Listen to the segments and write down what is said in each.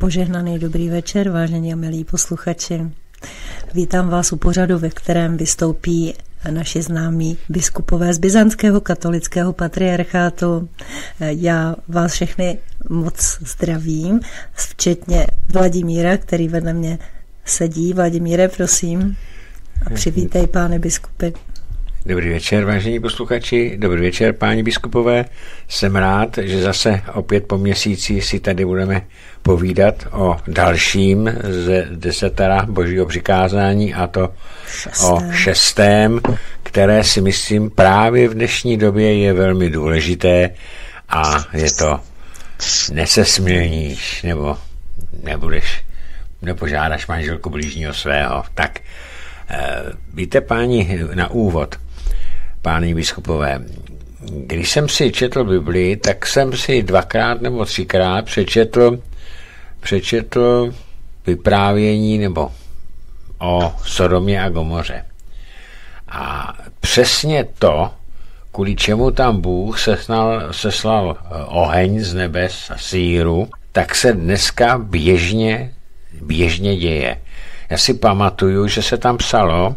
Požehnaný dobrý večer, vážení a milí posluchači. Vítám vás u pořadu, ve kterém vystoupí naši známí biskupové z Byzantského katolického patriarchátu. Já vás všechny moc zdravím, včetně Vladimíra, který vedle mě sedí. Vladimíre, prosím. A přivítej, pány biskupy. Dobrý večer, vážení posluchači, dobrý večer, páni biskupové. Jsem rád, že zase opět po měsíci si tady budeme povídat o dalším z desetera božího přikázání a to šestém. o šestém, které si myslím právě v dnešní době je velmi důležité a je to nesesmělníš nebo nebudeš, nepožádáš manželku blížního svého. Tak eh, víte, páni, na úvod – páni biskupové. Když jsem si četl Biblii, tak jsem si dvakrát nebo třikrát přečetl, přečetl vyprávění nebo o Sodomě a Gomoře. A přesně to, kvůli čemu tam Bůh seslal, seslal eh, oheň z nebes a síru, tak se dneska běžně, běžně děje. Já si pamatuju, že se tam psalo,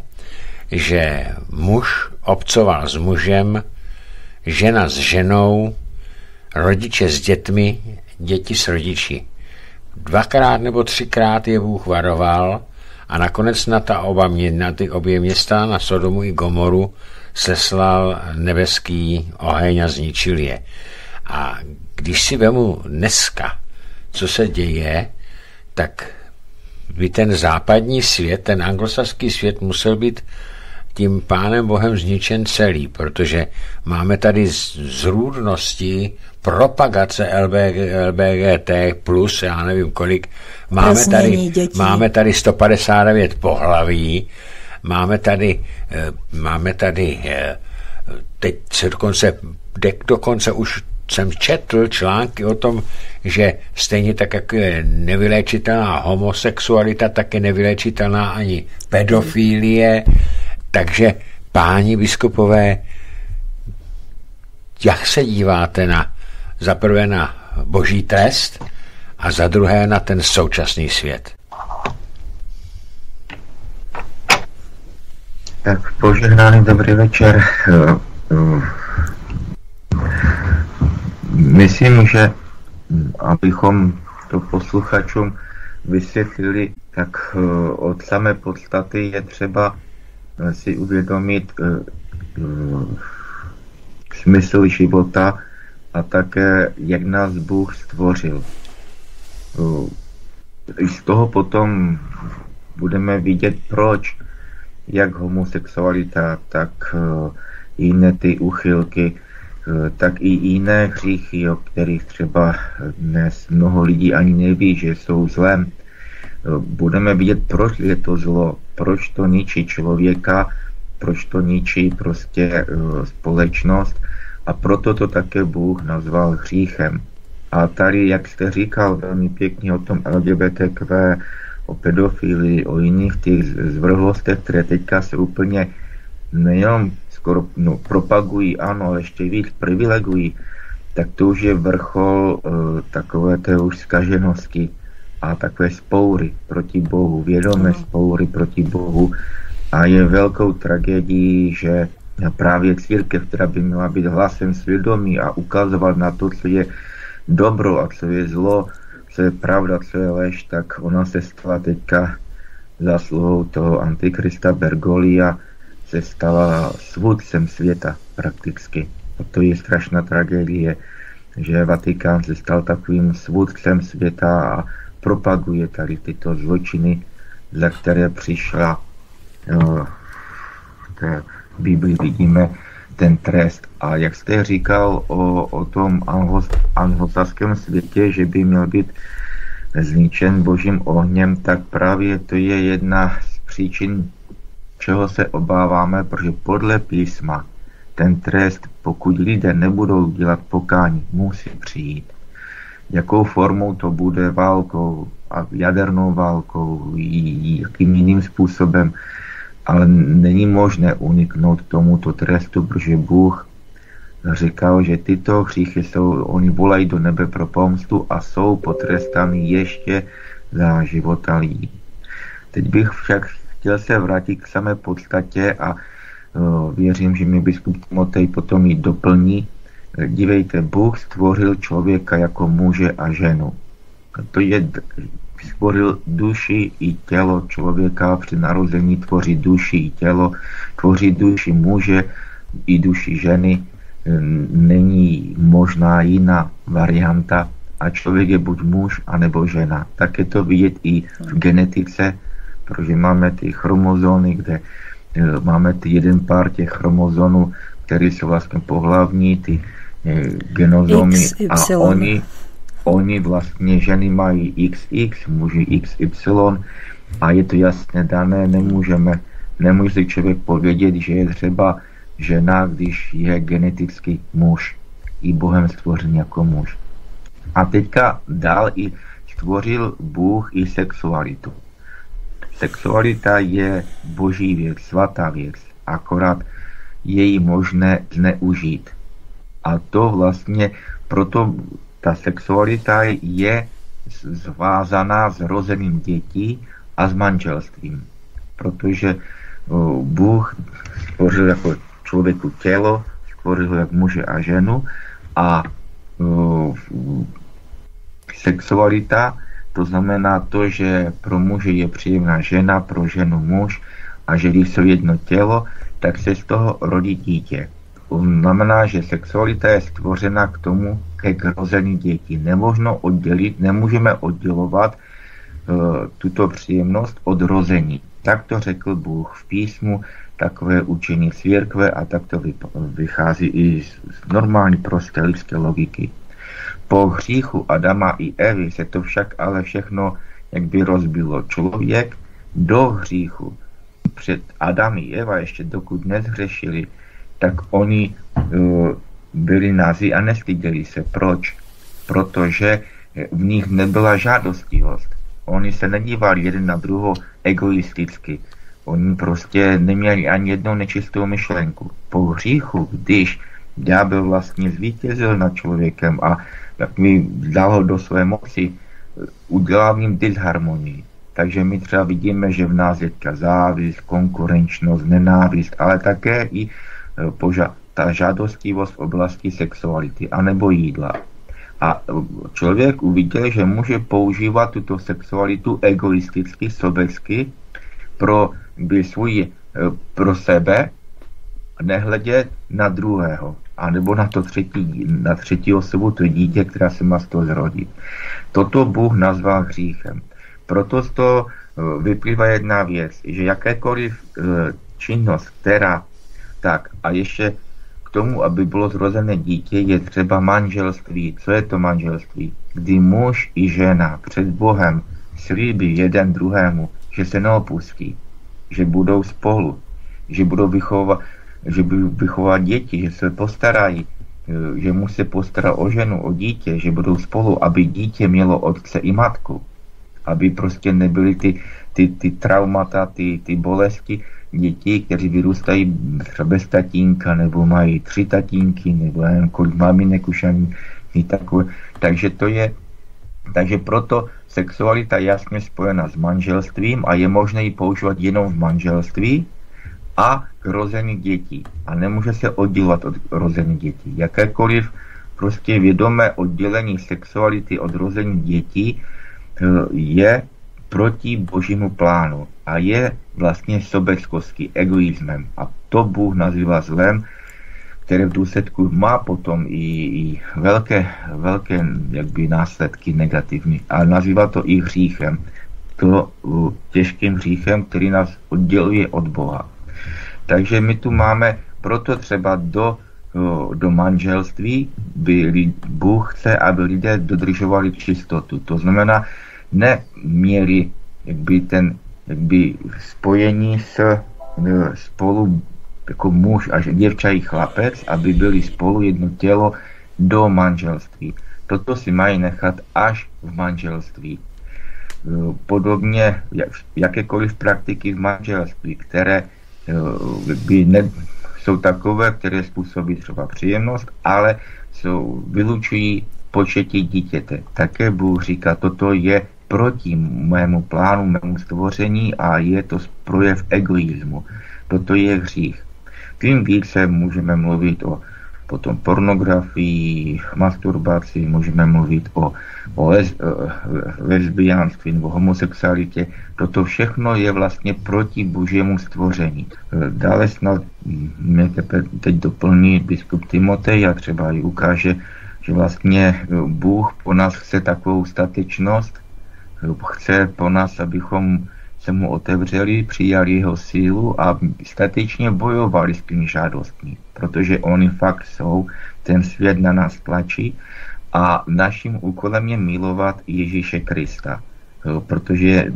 že muž obcoval s mužem, žena s ženou, rodiče s dětmi, děti s rodiči. Dvakrát nebo třikrát je Bůh varoval a nakonec na, ta oba, na ty obě města, na Sodomu i Gomoru, seslal nebeský oheň a zničil je. A když si vemu dneska, co se děje, tak by ten západní svět, ten anglosaský svět musel být tím pánem Bohem zničen celý, protože máme tady zrůdnosti propagace LBG, LBGT plus, já nevím kolik, máme tady, máme tady 159 pohlaví, máme tady, eh, máme tady, eh, teď se dokonce, dokonce už jsem četl články o tom, že stejně tak, jako je nevyléčitelná homosexualita, tak je nevyléčitelná ani pedofilie, takže, páni biskupové, jak se díváte na, za prvé na boží trest a za druhé na ten současný svět? Tak požehnaný dobrý večer. Myslím, že abychom to posluchačům vysvětlili, tak od samé podstaty je třeba si uvědomit uh, uh, smysl života a také, jak nás Bůh stvořil. Z toho potom budeme vidět, proč, jak homosexualita, tak jiné ty uchylky, tak i jiné hříchy, o kterých třeba dnes mnoho lidí ani neví, že jsou zlem, budeme vidět, proč je to zlo, proč to ničí člověka, proč to ničí prostě e, společnost? A proto to také Bůh nazval hříchem. A tady, jak jste říkal velmi pěkně o tom LGBTQ, o pedofilii, o jiných těch zvrhlostech, které teďka se úplně nejenom skoro no, propagují, ano, ale ještě víc privilegují, tak to už je vrchol uh, takové té už skaženosti a takové spoury proti Bohu, vědomé spoury proti Bohu. A je velkou tragédií, že právě církev, která by měla být hlasem svědomí a ukazovat na to, co je dobro a co je zlo, co je pravda, co je lež, tak ona se stala teďka zásluhou toho antikrista Bergolia, se stala svůdcem světa prakticky. A to je strašná tragédie, že Vatikán se stal takovým svůdcem světa a propaguje tady tyto zločiny, za které přišla no, v té Bibli vidíme ten trest. A jak jste říkal o, o tom anglosaském světě, že by měl být zničen božím ohněm, tak právě to je jedna z příčin, čeho se obáváme, protože podle písma ten trest, pokud lidé nebudou dělat pokání, musí přijít jakou formou to bude válkou a jadernou válkou, jakým jiným způsobem, ale není možné uniknout tomuto trestu, protože Bůh říkal, že tyto hříchy jsou, oni volají do nebe pro pomstu a jsou potrestány ještě za života lidí. Teď bych však chtěl se vrátit k samé podstatě a uh, věřím, že mi biskup Timotej potom ji doplní. Dívejte, Bůh stvořil člověka jako muže a ženu. To je stvořil duši i tělo člověka při narození, tvoří duši i tělo, tvoří duši muže i duši ženy. Není možná jiná varianta a člověk je buď muž, anebo žena. Tak je to vidět i v genetice, protože máme ty chromozóny, kde eh, máme ty jeden pár těch chromozónů, které jsou vlastně pohlavní, ty eh, genozomy a oni oni vlastně ženy mají XX, muži XY a je to jasně dané, nemůžeme, nemůže člověk povědět, že je třeba žena, když je geneticky muž, i Bohem stvořen jako muž. A teďka dál i stvořil Bůh i sexualitu. Sexualita je boží věc, svatá věc, akorát je ji možné zneužít. A to vlastně proto ta sexualita je zvázaná s rozením dětí a s manželstvím. Protože Bůh stvořil jako člověku tělo, stvořil ho jak muže a ženu a sexualita to znamená to, že pro muže je příjemná žena, pro ženu muž a že když jsou jedno tělo, tak se z toho rodí dítě znamená, že sexualita je stvořena k tomu, ke krození dětí. Nemožno oddělit, nemůžeme oddělovat uh, tuto příjemnost od rození. Tak to řekl Bůh v písmu, takové učení církve a tak to vychází i z normální prosté lidské logiky. Po hříchu Adama i Evy se to však ale všechno jak by rozbilo. Člověk do hříchu před Adam i Eva, ještě dokud nezhřešili, tak oni uh, byli nazi a nestyděli se. Proč? Protože v nich nebyla žádostivost. Oni se nedívali jeden na druhou egoisticky. Oni prostě neměli ani jednou nečistou myšlenku. Po hříchu, když ďábel vlastně zvítězil nad člověkem a tak mi dal ho do své moci, udělal v ním disharmonii. Takže my třeba vidíme, že v nás je závist, konkurenčnost, nenávist, ale také i Eh, poža- ta žádostivost v oblasti sexuality anebo jídla. A eh, člověk uviděl, že může používat tuto sexualitu egoisticky, sobecky pro, by svůj, eh, pro sebe, nehledě na druhého, anebo na to třetí, na třetí osobu, to dítě, která se má z toho zrodit. Toto Bůh nazval hříchem. Proto z toho vyplývá jedna věc, že jakékoliv činnost, která tak a ještě k tomu, aby bylo zrozené dítě, je třeba manželství. Co je to manželství? Kdy muž i žena před Bohem slíbí jeden druhému, že se neopustí, že budou spolu, že budou vychovat, že budou vychovat děti, že se postarají, že mu se postará o ženu, o dítě, že budou spolu, aby dítě mělo otce i matku. Aby prostě nebyly ty, ty, ty traumata, ty, ty bolesti, děti, kteří vyrůstají třeba bez tatínka, nebo mají tři tatínky, nebo nevím, kolik maminek už ani takové. Takže to je, takže proto sexualita je jasně spojena s manželstvím a je možné ji používat jenom v manželství a k rození dětí. A nemůže se oddělovat od rození dětí. Jakékoliv prostě vědomé oddělení sexuality od rození dětí eh, je proti božímu plánu a je vlastně sobeckostí, egoismem. A to Bůh nazývá zlem, které v důsledku má potom i, i velké, velké jakby následky negativní. A nazývá to i hříchem. To těžkým hříchem, který nás odděluje od Boha. Takže my tu máme proto třeba do, do manželství, by Bůh chce, aby lidé dodržovali čistotu. To znamená, neměli jakby ten jakby spojení s e, spolu jako muž a děvča i chlapec, aby byli spolu jedno tělo do manželství. Toto si mají nechat až v manželství. E, podobně jakékoliv praktiky v manželství, které e, by ne, jsou takové, které způsobí třeba příjemnost, ale jsou, vylučují početí dítěte. Také Bůh říká, toto je proti mému plánu, mému stvoření a je to projev egoismu. Toto je hřích. Tím více můžeme mluvit o potom pornografii, masturbaci, můžeme mluvit o, o les, lesbiánství nebo homosexualitě. Toto všechno je vlastně proti božímu stvoření. Dále snad mě teď doplní biskup Timotej a třeba i ukáže, že vlastně Bůh po nás chce takovou statečnost, chce po nás, abychom se mu otevřeli, přijali jeho sílu a statečně bojovali s těmi žádostmi, protože oni fakt jsou, ten svět na nás tlačí a naším úkolem je milovat Ježíše Krista, protože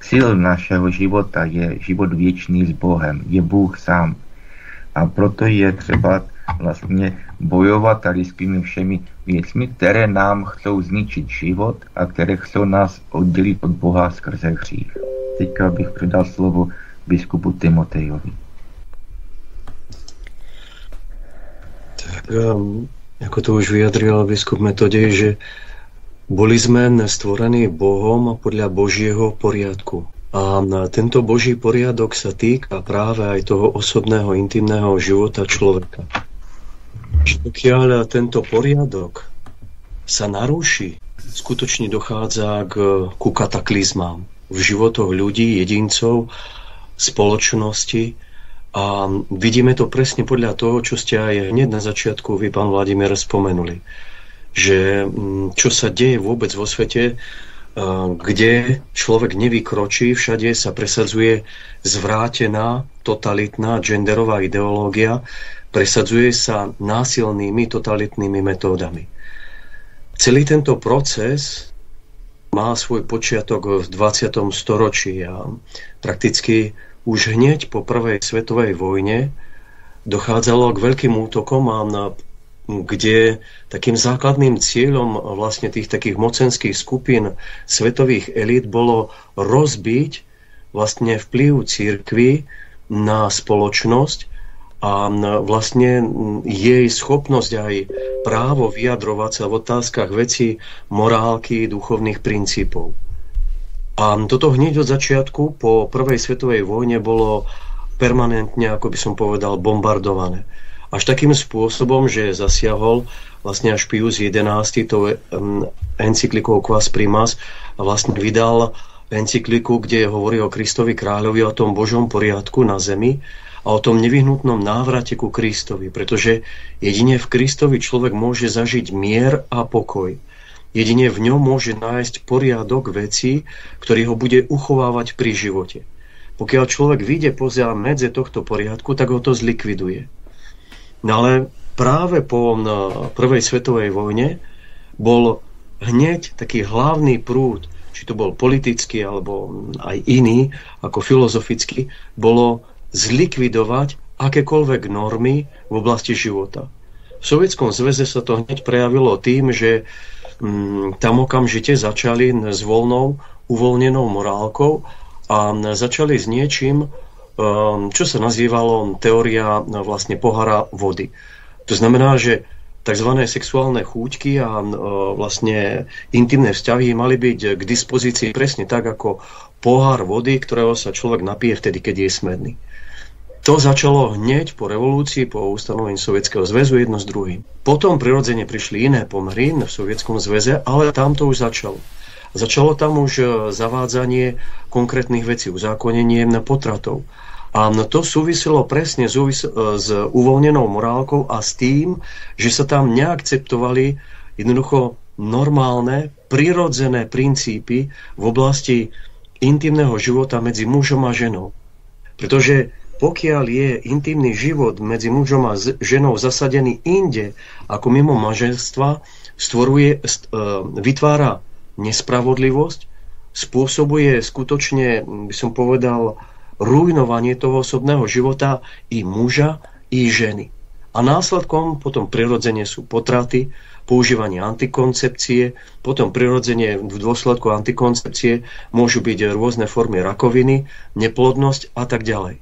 cíl našeho života je život věčný s Bohem, je Bůh sám. A proto je třeba vlastně bojovat s těmi všemi věcmi, které nám chcou zničit život a které chcou nás oddělit od Boha skrze hřích. Teďka bych předal slovo biskupu Timotejovi. Tak um, jako to už vyjadril biskup Metodej, že boli sme stvorení Bohom a podľa Božieho poriadku. A tento Boží poriadok sa týka práve aj toho osobného, intimného života človeka že pokiaľ tento poriadok sa naruší, skutočne dochádza k, ku kataklizmám v životoch ľudí, jedincov, spoločnosti a vidíme to presne podľa toho, čo ste aj hneď na začiatku vy, pán Vladimír, spomenuli. Že mm, čo sa deje vôbec vo svete, kde človek nevykročí, všade sa presadzuje zvrátená, totalitná, genderová ideológia, presadzuje sa násilnými totalitnými metódami. Celý tento proces má svoj počiatok v 20. storočí a prakticky už hneď po prvej svetovej vojne dochádzalo k veľkým útokom a na, kde takým základným cieľom vlastne tých takých mocenských skupín svetových elít bolo rozbiť vlastne vplyv církvy na spoločnosť a vlastne jej schopnosť aj právo vyjadrovať sa v otázkach veci morálky, duchovných princípov. A toto hneď od začiatku po prvej svetovej vojne bolo permanentne, ako by som povedal, bombardované. Až takým spôsobom, že zasiahol vlastne až Pius XI to encyklikou Quas Primas a vlastne vydal encykliku, kde hovorí o Kristovi kráľovi, o tom Božom poriadku na zemi a o tom nevyhnutnom návrate ku Kristovi, pretože jedine v Kristovi človek môže zažiť mier a pokoj. Jedine v ňom môže nájsť poriadok veci, ktorý ho bude uchovávať pri živote. Pokiaľ človek vyjde poza medze tohto poriadku, tak ho to zlikviduje. No ale práve po prvej svetovej vojne bol hneď taký hlavný prúd, či to bol politický alebo aj iný, ako filozofický, bolo zlikvidovať akékoľvek normy v oblasti života. V Sovietskom zväze sa to hneď prejavilo tým, že mm, tam okamžite začali s voľnou, uvoľnenou morálkou a začali s niečím, um, čo sa nazývalo teória vlastne pohara vody. To znamená, že tzv. sexuálne chúťky a uh, vlastne intimné vzťahy mali byť k dispozícii presne tak, ako pohár vody, ktorého sa človek napije vtedy, keď je smedný. To začalo hneď po revolúcii, po ustanovení Sovietskeho zväzu jedno s druhým. Potom prirodzene prišli iné pomery v Sovietskom zväze, ale tam to už začalo. Začalo tam už e, zavádzanie konkrétnych vecí, uzákonenie na potratov. A to súviselo presne s, e, s uvoľnenou morálkou a s tým, že sa tam neakceptovali jednoducho normálne, prirodzené princípy v oblasti intimného života medzi mužom a ženou. Pretože pokiaľ je intimný život medzi mužom a ženou zasadený inde ako mimo manželstva, stvoruje, e, vytvára nespravodlivosť, spôsobuje skutočne, by som povedal, rujnovanie toho osobného života i muža, i ženy. A následkom potom prirodzene sú potraty, používanie antikoncepcie, potom prirodzene v dôsledku antikoncepcie môžu byť rôzne formy rakoviny, neplodnosť a tak ďalej.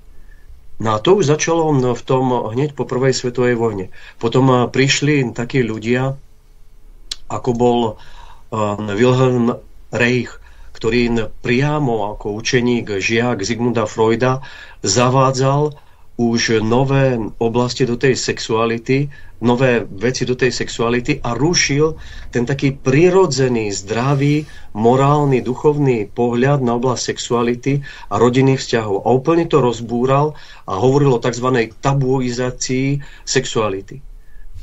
No a to už začalo v tom hneď po prvej svetovej vojne. Potom prišli takí ľudia, ako bol Wilhelm Reich, ktorý priamo ako učeník, žiak Zigmunda Freuda zavádzal už nové oblasti do tej sexuality, nové veci do tej sexuality a rušil ten taký prirodzený, zdravý, morálny, duchovný pohľad na oblasť sexuality a rodinných vzťahov. A úplne to rozbúral a hovoril o tzv. tabuizácii sexuality.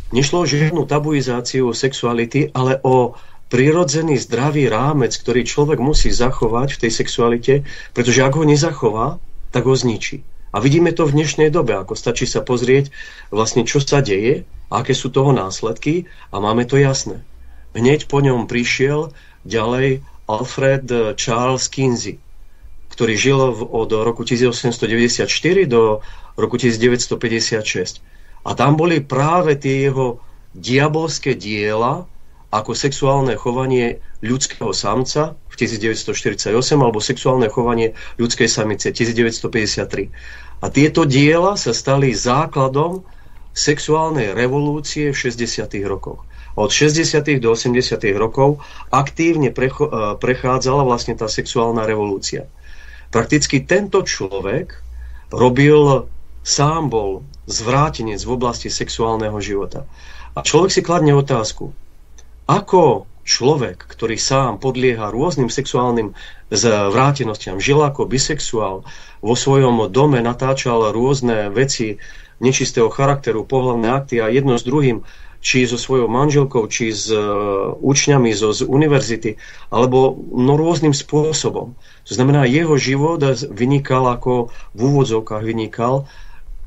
Nešlo o žiadnu tabuizáciu sexuality, ale o prirodzený zdravý rámec, ktorý človek musí zachovať v tej sexualite, pretože ak ho nezachová, tak ho zničí. A vidíme to v dnešnej dobe, ako stačí sa pozrieť vlastne, čo sa deje, aké sú toho následky a máme to jasné. Hneď po ňom prišiel ďalej Alfred Charles Kinsey, ktorý žil od roku 1894 do roku 1956. A tam boli práve tie jeho diabolské diela, ako sexuálne chovanie ľudského samca v 1948 alebo sexuálne chovanie ľudskej samice 1953. A tieto diela sa stali základom sexuálnej revolúcie v 60. rokoch. Od 60. do 80. rokov aktívne precho- e, prechádzala vlastne tá sexuálna revolúcia. Prakticky tento človek robil, sám bol zvrátenec v oblasti sexuálneho života. A človek si kladne otázku, ako človek, ktorý sám podlieha rôznym sexuálnym zvrátenostiam, žil ako bisexuál, vo svojom dome natáčal rôzne veci nečistého charakteru, pohľadné akty a jedno s druhým, či so svojou manželkou, či s uh, učňami zo, z univerzity, alebo no, rôznym spôsobom. To znamená, jeho život vynikal ako v úvodzovkách vynikal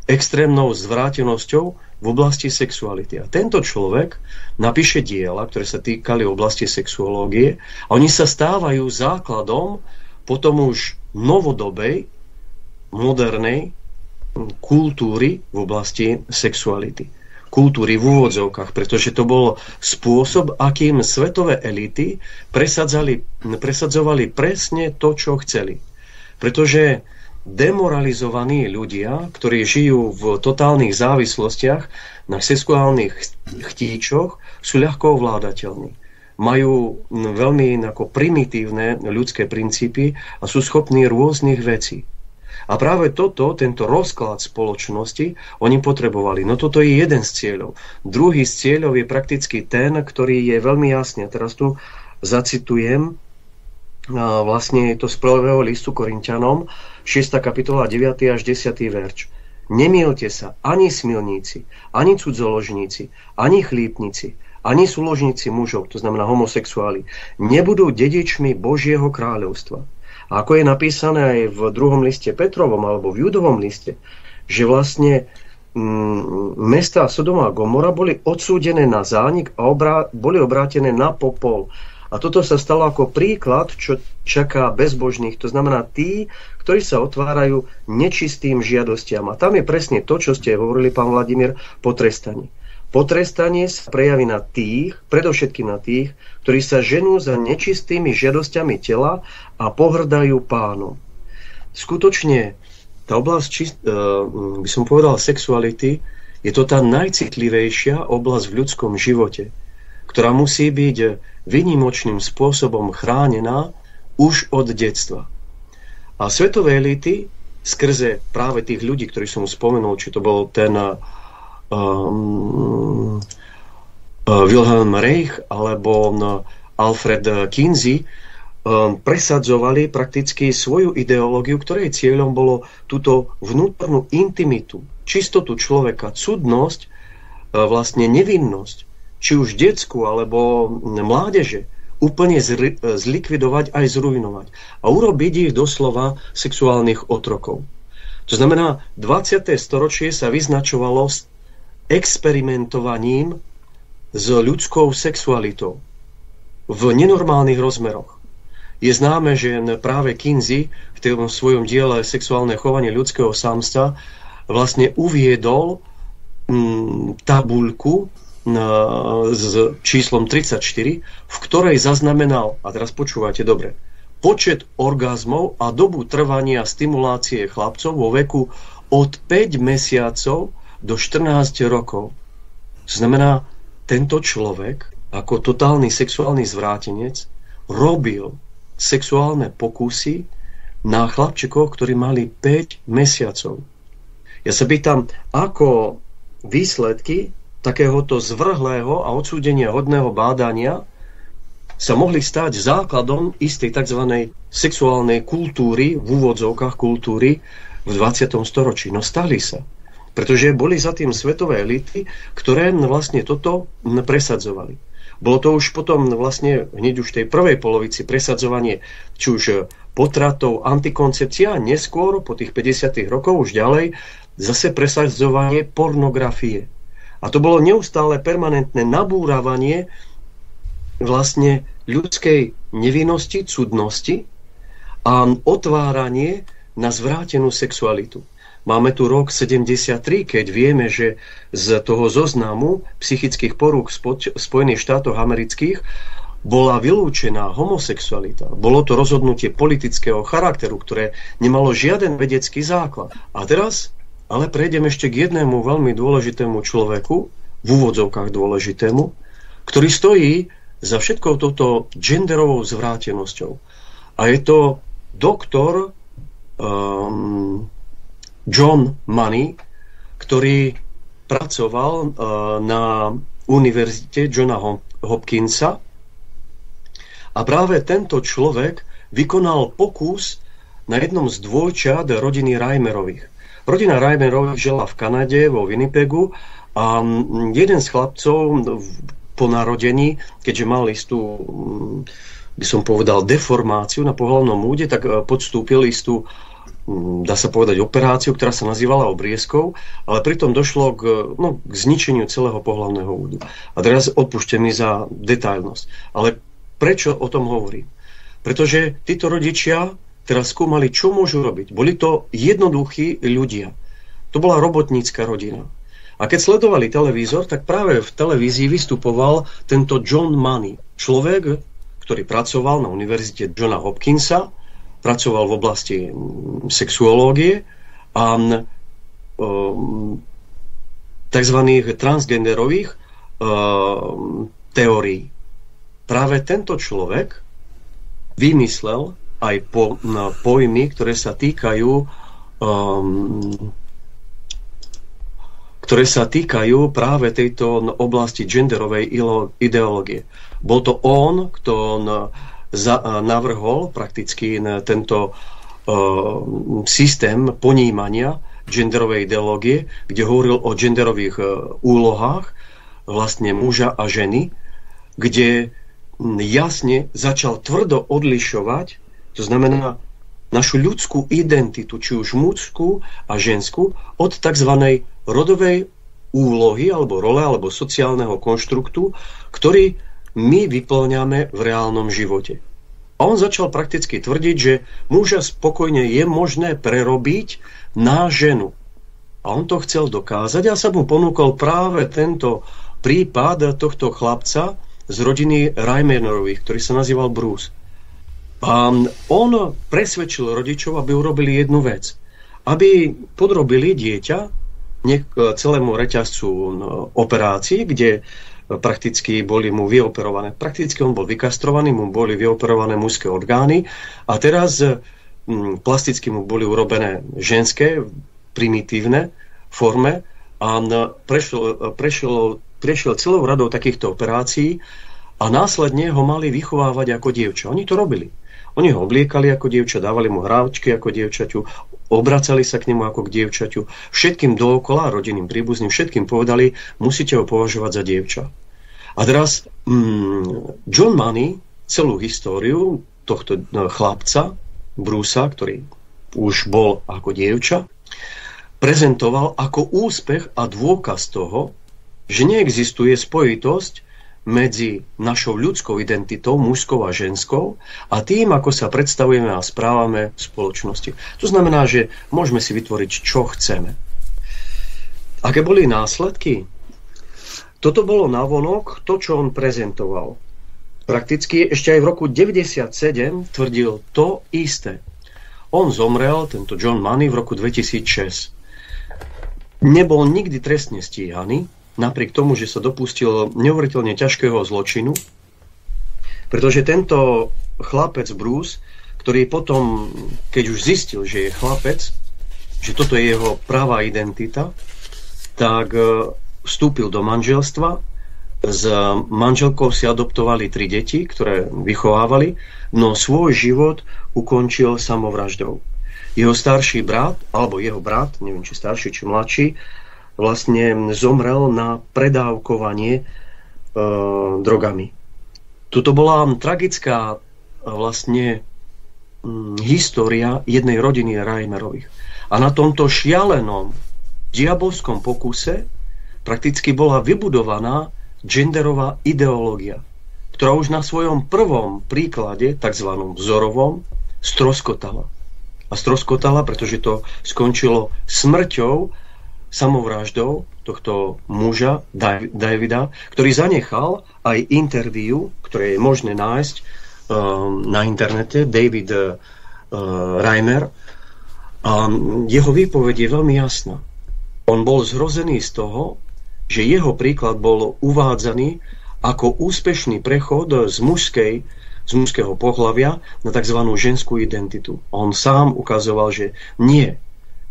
extrémnou zvrátenosťou v oblasti sexuality. A tento človek napíše diela, ktoré sa týkali oblasti sexuológie a oni sa stávajú základom potom už novodobej, modernej kultúry v oblasti sexuality. Kultúry v úvodzovkách, pretože to bol spôsob, akým svetové elity presadzovali presne to, čo chceli. Pretože demoralizovaní ľudia, ktorí žijú v totálnych závislostiach na sexuálnych chtíčoch, sú ľahko ovládateľní. Majú veľmi ako primitívne ľudské princípy a sú schopní rôznych vecí. A práve toto, tento rozklad spoločnosti, oni potrebovali. No toto je jeden z cieľov. Druhý z cieľov je prakticky ten, ktorý je veľmi jasný. A teraz tu zacitujem vlastne je to z prvého listu Korintianom, 6. kapitola 9. až 10. verč. Nemielte sa ani smilníci, ani cudzoložníci, ani chlípnici, ani súložníci mužov, to znamená homosexuáli, nebudú dedičmi Božieho kráľovstva. A ako je napísané aj v druhom liste Petrovom alebo v Judovom liste, že vlastne mm, mesta Sodoma a Gomora boli odsúdené na zánik a obrá, boli obrátené na popol. A toto sa stalo ako príklad, čo čaká bezbožných, to znamená tí, ktorí sa otvárajú nečistým žiadostiam. A tam je presne to, čo ste hovorili, pán Vladimír, potrestanie. Potrestanie sa prejaví na tých, predovšetkým na tých, ktorí sa ženú za nečistými žiadosťami tela a pohrdajú pánom. Skutočne tá oblasť, čist, e, by som povedal, sexuality, je to tá najcitlivejšia oblasť v ľudskom živote, ktorá musí byť vynimočným spôsobom chránená už od detstva. A svetové elity skrze práve tých ľudí, ktorí som spomenul, či to bol ten um, uh, Wilhelm Reich alebo um, Alfred Kinsey, um, presadzovali prakticky svoju ideológiu, ktorej cieľom bolo túto vnútornú intimitu, čistotu človeka, cudnosť, uh, vlastne nevinnosť, či už detskú alebo mládeže, úplne zlikvidovať aj zrujnovať. A urobiť ich doslova sexuálnych otrokov. To znamená, 20. storočie sa vyznačovalo s experimentovaním s ľudskou sexualitou v nenormálnych rozmeroch. Je známe, že práve Kinsey v tom svojom diele Sexuálne chovanie ľudského samstva vlastne uviedol mm, tabuľku s číslom 34, v ktorej zaznamenal, a teraz počúvate dobre, počet orgazmov a dobu trvania stimulácie chlapcov vo veku od 5 mesiacov do 14 rokov. To znamená, tento človek ako totálny sexuálny zvrátenec robil sexuálne pokusy na chlapčikov, ktorí mali 5 mesiacov. Ja sa pýtam, ako výsledky takéhoto zvrhlého a odsúdenia hodného bádania sa mohli stať základom istej tzv. sexuálnej kultúry, v úvodzovkách kultúry, v 20. storočí. No stali sa. Pretože boli za tým svetové elity, ktoré vlastne toto presadzovali. Bolo to už potom vlastne hneď už v tej prvej polovici presadzovanie či už potratov, antikoncepcia a neskôr po tých 50. rokov už ďalej zase presadzovanie pornografie. A to bolo neustále permanentné nabúravanie vlastne ľudskej nevinnosti, cudnosti a otváranie na zvrátenú sexualitu. Máme tu rok 73, keď vieme, že z toho zoznamu psychických porúch v Spojených štátoch amerických bola vylúčená homosexualita. Bolo to rozhodnutie politického charakteru, ktoré nemalo žiaden vedecký základ. A teraz ale prejdem ešte k jednému veľmi dôležitému človeku, v úvodzovkách dôležitému, ktorý stojí za všetkou touto genderovou zvrátenosťou. A je to doktor um, John Money, ktorý pracoval uh, na univerzite Johna Hopkinsa a práve tento človek vykonal pokus na jednom z dvojčat rodiny Reimerových. Rodina Reimerových žila v Kanade, vo Winnipegu a jeden z chlapcov po narodení, keďže mal istú by som povedal, deformáciu na pohľavnom úde, tak uh, podstúpil istú Mm, dá sa povedať, operáciu, ktorá sa nazývala obriezkou, ale pritom došlo k, no, k zničeniu celého pohľavného údu. A teraz odpúšte mi za detailnosť. Ale prečo o tom hovorím? Pretože títo rodičia teraz skúmali, čo môžu robiť. Boli to jednoduchí ľudia. To bola robotnícka rodina. A keď sledovali televízor, tak práve v televízii vystupoval tento John Money. Človek, ktorý pracoval na univerzite Johna Hopkinsa, pracoval v oblasti sexuológie a mm, tzv. transgenderových teórií. Práve tento človek vymyslel aj po, pojmy, ktoré sa týkajú um, ktoré sa týkajú práve tejto oblasti genderovej ideológie. Bol to on, kto za, navrhol prakticky tento uh, systém ponímania genderovej ideológie, kde hovoril o genderových uh, úlohách vlastne muža a ženy, kde jasne začal tvrdo odlišovať, to znamená našu ľudskú identitu, či už mužskú a ženskú, od tzv. rodovej úlohy alebo role alebo sociálneho konštruktu, ktorý my vyplňame v reálnom živote. A on začal prakticky tvrdiť, že muža spokojne je možné prerobiť na ženu. A on to chcel dokázať a sa mu ponúkol práve tento prípad tohto chlapca z rodiny Reimenerových, ktorý sa nazýval Bruce. A on presvedčil rodičov, aby urobili jednu vec. Aby podrobili dieťa celému reťazcu operácií, kde prakticky boli mu vyoperované. Prakticky on bol vykastrovaný, mu boli vyoperované mužské orgány a teraz mm, plasticky mu boli urobené ženské, primitívne forme a prešiel, prešiel, prešiel celou radou takýchto operácií a následne ho mali vychovávať ako dievča. Oni to robili. Oni ho obliekali ako dievča, dávali mu hráčky ako dievčaťu, obracali sa k nemu ako k dievčaťu. Všetkým dookola, rodinným príbuzným, všetkým povedali, musíte ho považovať za dievča. A teraz mm, John Money celú históriu tohto no, chlapca, Brusa, ktorý už bol ako dievča, prezentoval ako úspech a dôkaz toho, že neexistuje spojitosť medzi našou ľudskou identitou, mužskou a ženskou, a tým, ako sa predstavujeme a správame v spoločnosti. To znamená, že môžeme si vytvoriť, čo chceme. Aké boli následky? Toto bolo navonok to, čo on prezentoval. Prakticky ešte aj v roku 97 tvrdil to isté. On zomrel, tento John Money, v roku 2006. nebol nikdy trestne stíhaný, napriek tomu, že sa dopustil neuveriteľne ťažkého zločinu, pretože tento chlapec Bruce, ktorý potom, keď už zistil, že je chlapec, že toto je jeho pravá identita, tak e, vstúpil do manželstva. S manželkou si adoptovali tri deti, ktoré vychovávali, no svoj život ukončil samovraždou. Jeho starší brat, alebo jeho brat, neviem či starší, či mladší, vlastne zomrel na predávkovanie e, drogami. Toto bola tragická vlastne hm, história jednej rodiny Reimerových. A na tomto šialenom diabolskom pokuse prakticky bola vybudovaná genderová ideológia, ktorá už na svojom prvom príklade, tzv. vzorovom, stroskotala. A stroskotala, pretože to skončilo smrťou, samovraždou tohto muža, Davida, ktorý zanechal aj interviu, ktoré je možné nájsť um, na internete, David uh, Reimer. A jeho výpoveď je veľmi jasná. On bol zhrozený z toho, že jeho príklad bol uvádzaný ako úspešný prechod z mužskej z mužského pohľavia na tzv. ženskú identitu. On sám ukazoval, že nie.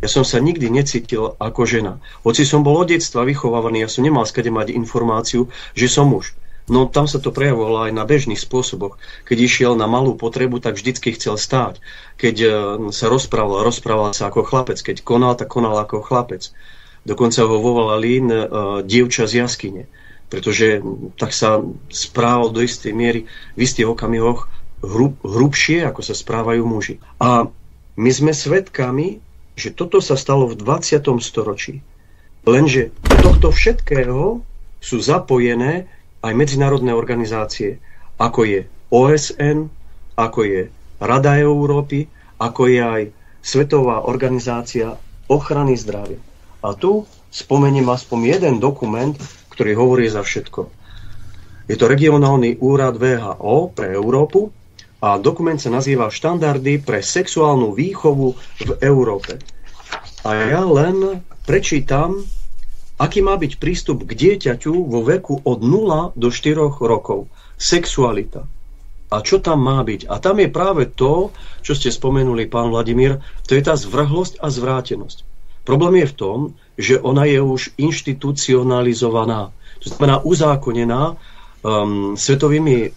Ja som sa nikdy necítil ako žena. Hoci som bol od detstva vychovávaný, ja som nemal skade mať informáciu, že som muž. No tam sa to prejavovalo aj na bežných spôsoboch. Keď išiel na malú potrebu, tak vždycky chcel stáť. Keď e, sa rozprával, rozprával sa ako chlapec. Keď konal, tak konal ako chlapec. Dokonca ho volali uh, dievča z jaskyne, pretože tak sa správal do istej miery v istých okamihoch hrub, hrubšie, ako sa správajú muži. A my sme svedkami, že toto sa stalo v 20. storočí. Lenže do tohto všetkého sú zapojené aj medzinárodné organizácie, ako je OSN, ako je Rada Európy, ako je aj Svetová organizácia ochrany zdravia. A tu spomeniem aspoň jeden dokument, ktorý hovorí za všetko. Je to regionálny úrad VHO pre Európu a dokument sa nazýva Štandardy pre sexuálnu výchovu v Európe. A ja len prečítam, aký má byť prístup k dieťaťu vo veku od 0 do 4 rokov. Sexualita. A čo tam má byť? A tam je práve to, čo ste spomenuli, pán Vladimír, to je tá zvrhlosť a zvrátenosť. Problém je v tom, že ona je už inštitucionalizovaná. To znamená uzákonená um, svetovými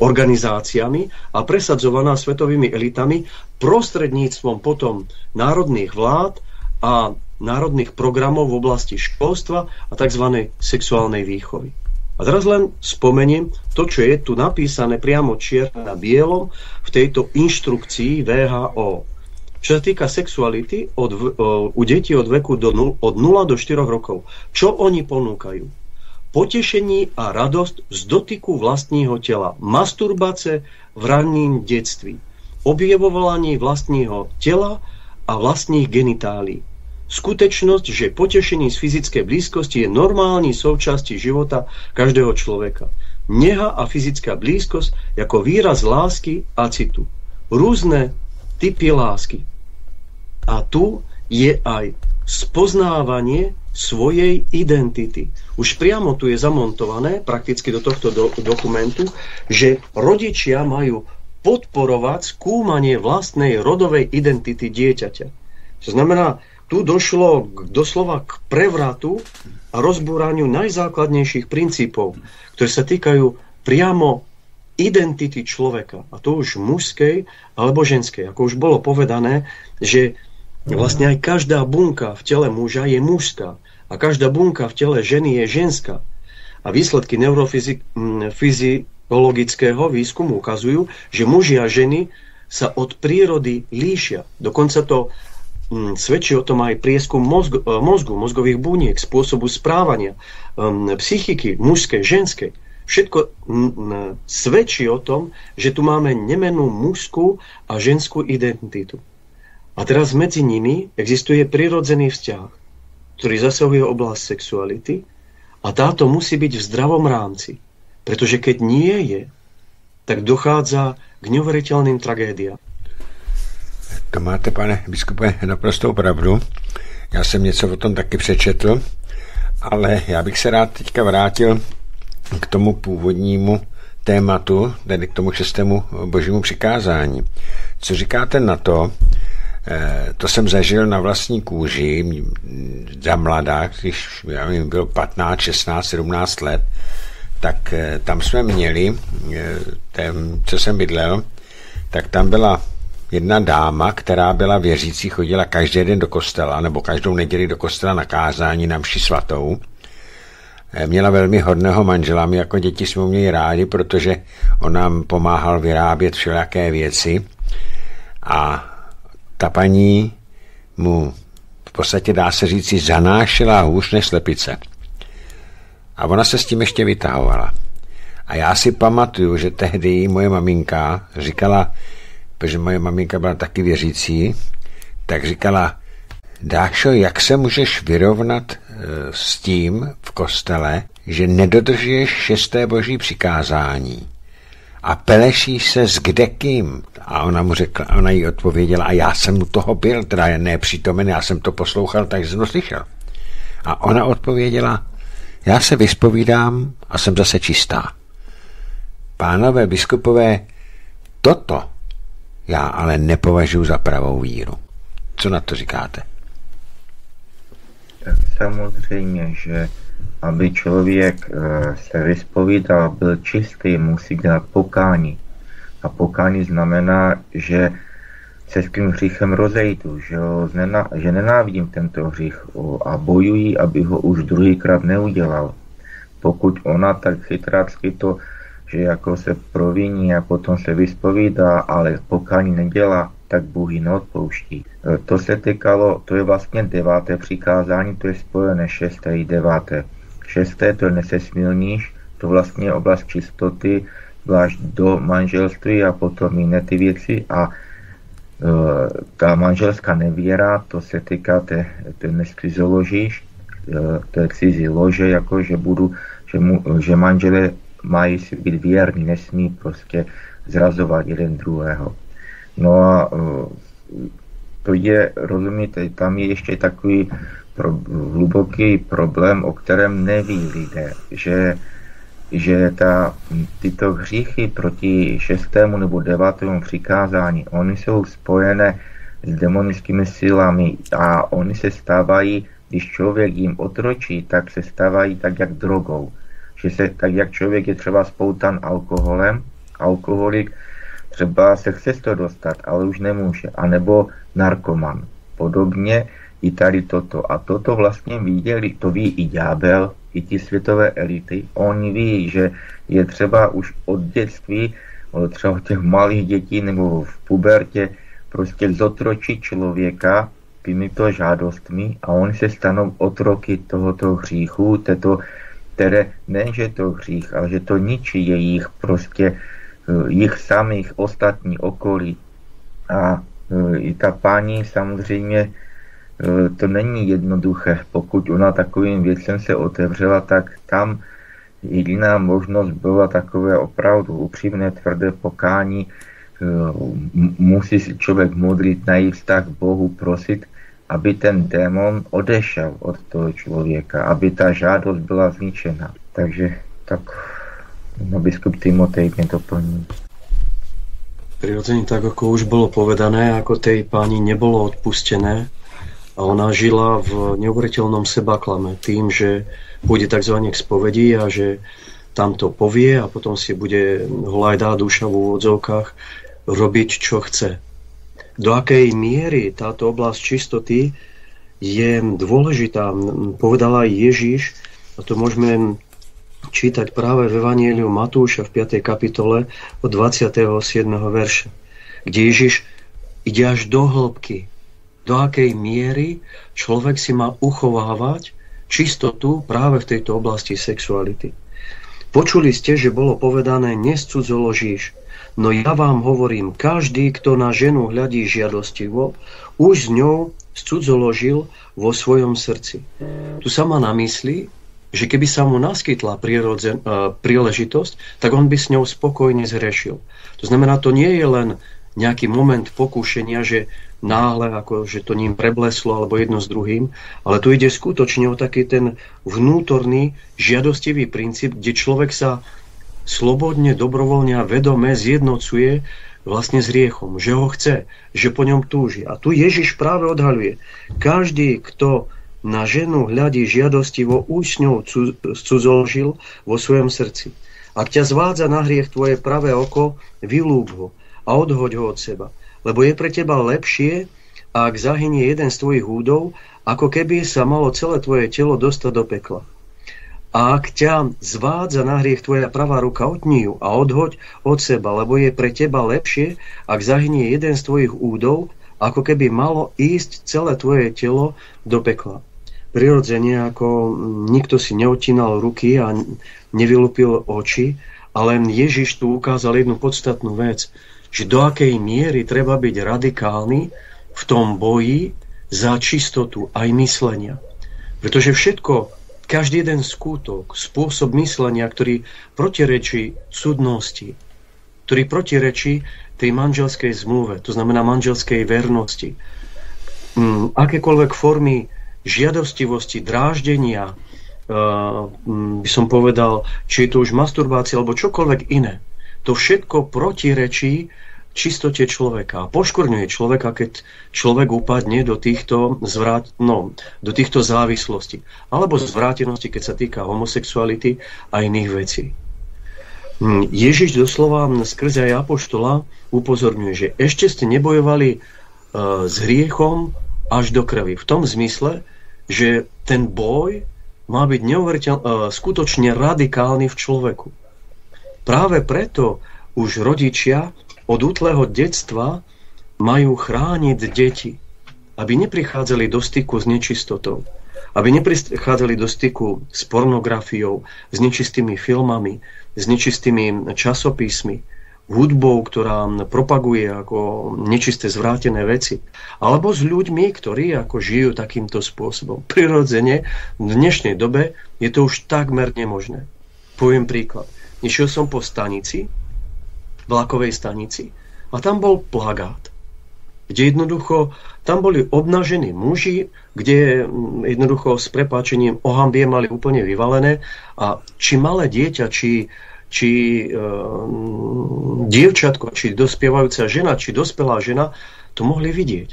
organizáciami a presadzovaná svetovými elitami prostredníctvom potom národných vlád a národných programov v oblasti školstva a tzv. sexuálnej výchovy. A teraz len spomeniem to, čo je tu napísané priamo čierne na bielom v tejto inštrukcii VHO. Čo sa týka sexuality od, u detí od veku do, od 0 do 4 rokov, čo oni ponúkajú? Potešení a radosť z dotyku vlastního tela, masturbace v ranním detství, objevovanie vlastního tela a vlastných genitálí. Skutečnosť, že potešení z fyzické blízkosti je normální součástí života každého človeka. Neha a fyzická blízkosť ako výraz lásky a citu. Rôzne typy lásky. A tu je aj spoznávanie svojej identity. Už priamo tu je zamontované prakticky do tohto do, dokumentu, že rodičia majú podporovať skúmanie vlastnej rodovej identity dieťaťa. To znamená, tu došlo k, doslova k prevratu a rozbúraniu najzákladnejších princípov, ktoré sa týkajú priamo identity človeka. A to už mužskej alebo ženskej. Ako už bolo povedané, že Vlastne aj každá bunka v tele muža je mužská a každá bunka v tele ženy je ženská. A výsledky neurofyziologického výskumu ukazujú, že muži a ženy sa od prírody líšia. Dokonca to mm, svedčí o tom aj prieskum mozgu, e, mozgu, mozgových buniek, spôsobu správania, mm, psychiky mužskej, ženskej. Všetko mm, svedčí o tom, že tu máme nemenú mužskú a ženskú identitu. A teraz medzi nimi existuje prirodzený vzťah, ktorý zasahuje oblasť sexuality a táto musí byť v zdravom rámci. Pretože keď nie je, tak dochádza k neuveriteľným tragédiám. To máte, pane biskupe, naprostou pravdu. Já jsem něco o tom taky přečetl, ale já bych se rád teďka vrátil k tomu původnímu tématu, tedy k tomu šestému božímu přikázání. Co říkáte na to, to jsem zažil na vlastní kůži za mladá, když já nevím, bylo 15, 16, 17 let, tak eh, tam jsme měli, eh, ten, co jsem bydlel, tak tam byla jedna dáma, která byla věřící, chodila každý den do kostela, nebo každou neděli do kostela na kázání na mši svatou. Eh, měla velmi hodného manžela, my jako děti jsme měli rádi, protože on nám pomáhal vyrábět všelijaké věci a ta paní mu v podstatě dá se říci zanášela hůř než slepice. A ona se s tím ještě vytahovala. A já si pamatuju, že tehdy moje maminka říkala, protože moje maminka byla taky věřící, tak říkala, Dášo, jak se můžeš vyrovnat e, s tím v kostele, že nedodržuješ šesté boží přikázání a pelešíš se s kdekým? A ona mu řekla, ona jí odpověděla, a já jsem u toho byl, teda nepřítomen, já jsem to poslouchal, tak jsem to slyšel. A ona odpověděla, já se vyspovídám a jsem zase čistá. Pánové biskupové, toto já ale nepovažuji za pravou víru. Co na to říkáte? Tak samozřejmě, že aby člověk eh, se vyspovídal, byl čistý, musí dělat pokání. A pokání znamená, že se s tím hříchem rozejdu, že, ho znena, že nenávidím tento hřích a bojuji, aby ho už druhýkrát neudělal. Pokud ona tak chytrácky to že jako se proviní a potom se vyspovídá, ale pokání nedělá, tak Bůh ji neodpouští. E, to se týkalo, to je vlastně deváté přikázání, to je spojené šesté i deváté. Šesté to nesesmilníš, to vlastně je oblast čistoty, zvlášť do manželství a potom jiné ty věci a e, ta manželská nevěra, to se týká té, té neskrizoložíš, e, to je cizí lože, jako že budu, že, mu, že manželé mají si být věrní, nesmí prostě zrazovat jeden druhého. No a e, to je, rozumíte, tam je ještě takový pro, hluboký problém, o kterém neví lidé, že, že ta, tyto hříchy proti šestému nebo devátému přikázání, oni jsou spojené s demonickými silami a oni se stávají, když člověk jim otročí, tak se stávají tak jak drogou že se tak, jak člověk je třeba spoutan alkoholem, alkoholik třeba se chce z toho dostat, ale už nemůže, anebo narkoman. Podobně i tady toto. A toto vlastně viděli, to ví i ďábel, i ti světové elity. Oni ví, že je třeba už od dětství, od třeba těch malých dětí nebo v pubertě, prostě zotročit člověka těmito žádostmi a oni se stanou otroky tohoto hříchu, této které ne, že to hřích, ale že to ničí jejich prostě eh, jich samých ostatní okolí. A eh, i ta paní samozřejmě to není jednoduché. Pokud ona takovým věcem se otevřela, tak tam jediná možnost byla takové opravdu upřímné, tvrdé pokání. Musí si člověk modlit, najít vztah Bohu, prosit aby ten démon odešel od toho člověka, aby ta žádost byla zničena. Takže tak no, biskup Timotej mě doplní. Prirodzene tak, ako už bolo povedané, ako tej páni nebolo odpustené a ona žila v neuveriteľnom sebaklame tým, že pôjde tzv. k spovedi a že tam to povie a potom si bude hlajdá duša v úvodzovkách robiť, čo chce do akej miery táto oblasť čistoty je dôležitá. Povedala aj Ježiš, a to môžeme čítať práve v Evangeliu Matúša v 5. kapitole od 27. verša, kde Ježiš ide až do hĺbky, do akej miery človek si má uchovávať čistotu práve v tejto oblasti sexuality. Počuli ste, že bolo povedané, nescudzoložíš, No ja vám hovorím, každý, kto na ženu hľadí žiadostivo, už s ňou scudzoložil vo svojom srdci. Tu sa má na mysli, že keby sa mu naskytla prírodzen, uh, príležitosť, tak on by s ňou spokojne zhrešil. To znamená, to nie je len nejaký moment pokúšenia, že náhle, ako že to ním prebleslo, alebo jedno s druhým, ale tu ide skutočne o taký ten vnútorný, žiadostivý princíp, kde človek sa slobodne, dobrovoľne a vedome zjednocuje vlastne s riechom, že ho chce, že po ňom túži. A tu Ježiš práve odhaľuje. Každý, kto na ženu hľadí žiadostivo, už ňou cudzoložil vo svojom srdci. Ak ťa zvádza na hriech tvoje pravé oko, vylúb ho a odhoď ho od seba. Lebo je pre teba lepšie, ak zahynie jeden z tvojich údov, ako keby sa malo celé tvoje telo dostať do pekla. A ak ťa zvádza na hriech tvoja pravá ruka, otní ju a odhoď od seba, lebo je pre teba lepšie, ak zahynie jeden z tvojich údov, ako keby malo ísť celé tvoje telo do pekla. Prirodzene, ako nikto si neotínal ruky a nevylúpil oči, ale Ježiš tu ukázal jednu podstatnú vec, že do akej miery treba byť radikálny v tom boji za čistotu aj myslenia. Pretože všetko každý jeden skútok, spôsob myslenia, ktorý protirečí cudnosti, ktorý protirečí tej manželskej zmluve, to znamená manželskej vernosti, mm, akékoľvek formy žiadostivosti, dráždenia, mm, by som povedal, či je to už masturbácia alebo čokoľvek iné. To všetko protirečí čistote človeka. A poškorňuje človeka, keď človek upadne do týchto, zvrát, no, do týchto závislostí. Alebo zvrátenosti, keď sa týka homosexuality a iných vecí. Hm, Ježiš doslova skrze aj Apoštola upozorňuje, že ešte ste nebojovali uh, s hriechom až do krvi. V tom zmysle, že ten boj má byť uh, skutočne radikálny v človeku. Práve preto už rodičia od útleho detstva majú chrániť deti, aby neprichádzali do styku s nečistotou, aby neprichádzali do styku s pornografiou, s nečistými filmami, s nečistými časopismi, hudbou, ktorá propaguje ako nečisté zvrátené veci, alebo s ľuďmi, ktorí ako žijú takýmto spôsobom. Prirodzene v dnešnej dobe je to už takmer nemožné. Poviem príklad. Išiel som po stanici vlakovej stanici. A tam bol plagát, kde jednoducho, tam boli obnažení muži, kde mm, jednoducho s prepáčením ohambie mali úplne vyvalené a či malé dieťa, či, či e, dievčatko, či dospievajúca žena, či dospelá žena, to mohli vidieť.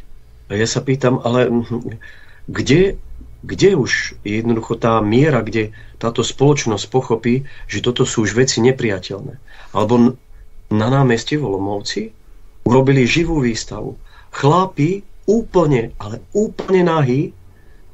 A ja sa pýtam, ale mm, kde, kde už je jednoducho tá miera, kde táto spoločnosť pochopí, že toto sú už veci nepriateľné. Alebo na námestí v urobili živú výstavu. Chlapi úplne, ale úplne nahý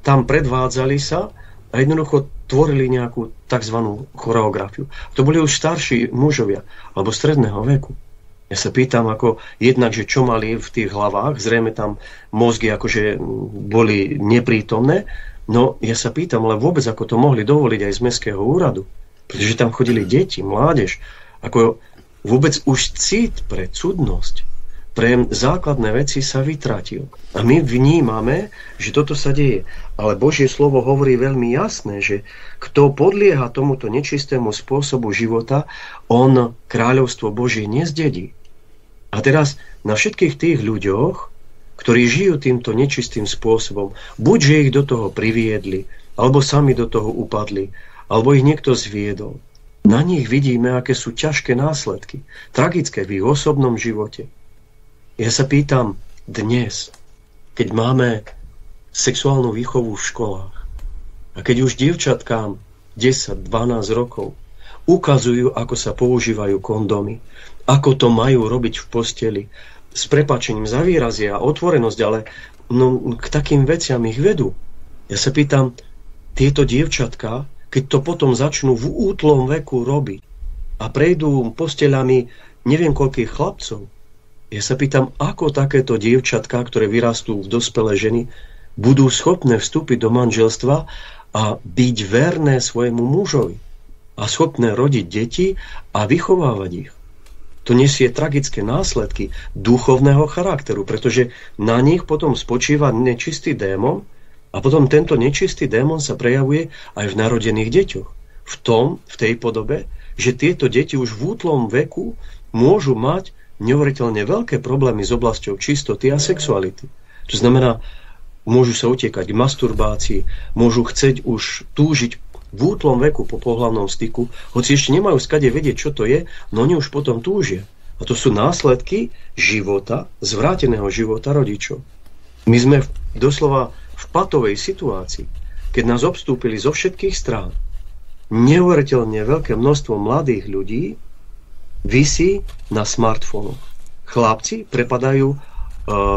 tam predvádzali sa a jednoducho tvorili nejakú tzv. choreografiu. To boli už starší mužovia, alebo stredného veku. Ja sa pýtam, ako jednak, že čo mali v tých hlavách, zrejme tam mozgy akože boli neprítomné, no ja sa pýtam, ale vôbec ako to mohli dovoliť aj z mestského úradu. Pretože tam chodili deti, mládež. Ako vôbec už cit pre cudnosť, pre základné veci sa vytratil. A my vnímame, že toto sa deje. Ale Božie slovo hovorí veľmi jasné, že kto podlieha tomuto nečistému spôsobu života, on kráľovstvo Božie nezdedí. A teraz na všetkých tých ľuďoch, ktorí žijú týmto nečistým spôsobom, buď že ich do toho priviedli, alebo sami do toho upadli, alebo ich niekto zviedol na nich vidíme, aké sú ťažké následky, tragické v ich osobnom živote. Ja sa pýtam, dnes, keď máme sexuálnu výchovu v školách a keď už dievčatkám 10-12 rokov ukazujú, ako sa používajú kondomy, ako to majú robiť v posteli, s prepačením za výrazie a otvorenosť, ale no, k takým veciam ich vedú. Ja sa pýtam, tieto dievčatka keď to potom začnú v útlom veku robiť a prejdú posteľami neviem koľkých chlapcov, ja sa pýtam, ako takéto dievčatka, ktoré vyrastú v dospelé ženy, budú schopné vstúpiť do manželstva a byť verné svojmu mužovi a schopné rodiť deti a vychovávať ich. To nesie tragické následky duchovného charakteru, pretože na nich potom spočíva nečistý démon, a potom tento nečistý démon sa prejavuje aj v narodených deťoch. V tom, v tej podobe, že tieto deti už v útlom veku môžu mať neuveriteľne veľké problémy s oblasťou čistoty a sexuality. To znamená, môžu sa utekať k masturbácii, môžu chceť už túžiť v útlom veku po pohľavnom styku, hoci ešte nemajú skade vedieť, čo to je, no oni už potom túžia. A to sú následky života, zvráteného života rodičov. My sme doslova v patovej situácii, keď nás obstúpili zo všetkých strán. Neuveriteľne veľké množstvo mladých ľudí vysí na smartfónoch. Chlapci prepadajú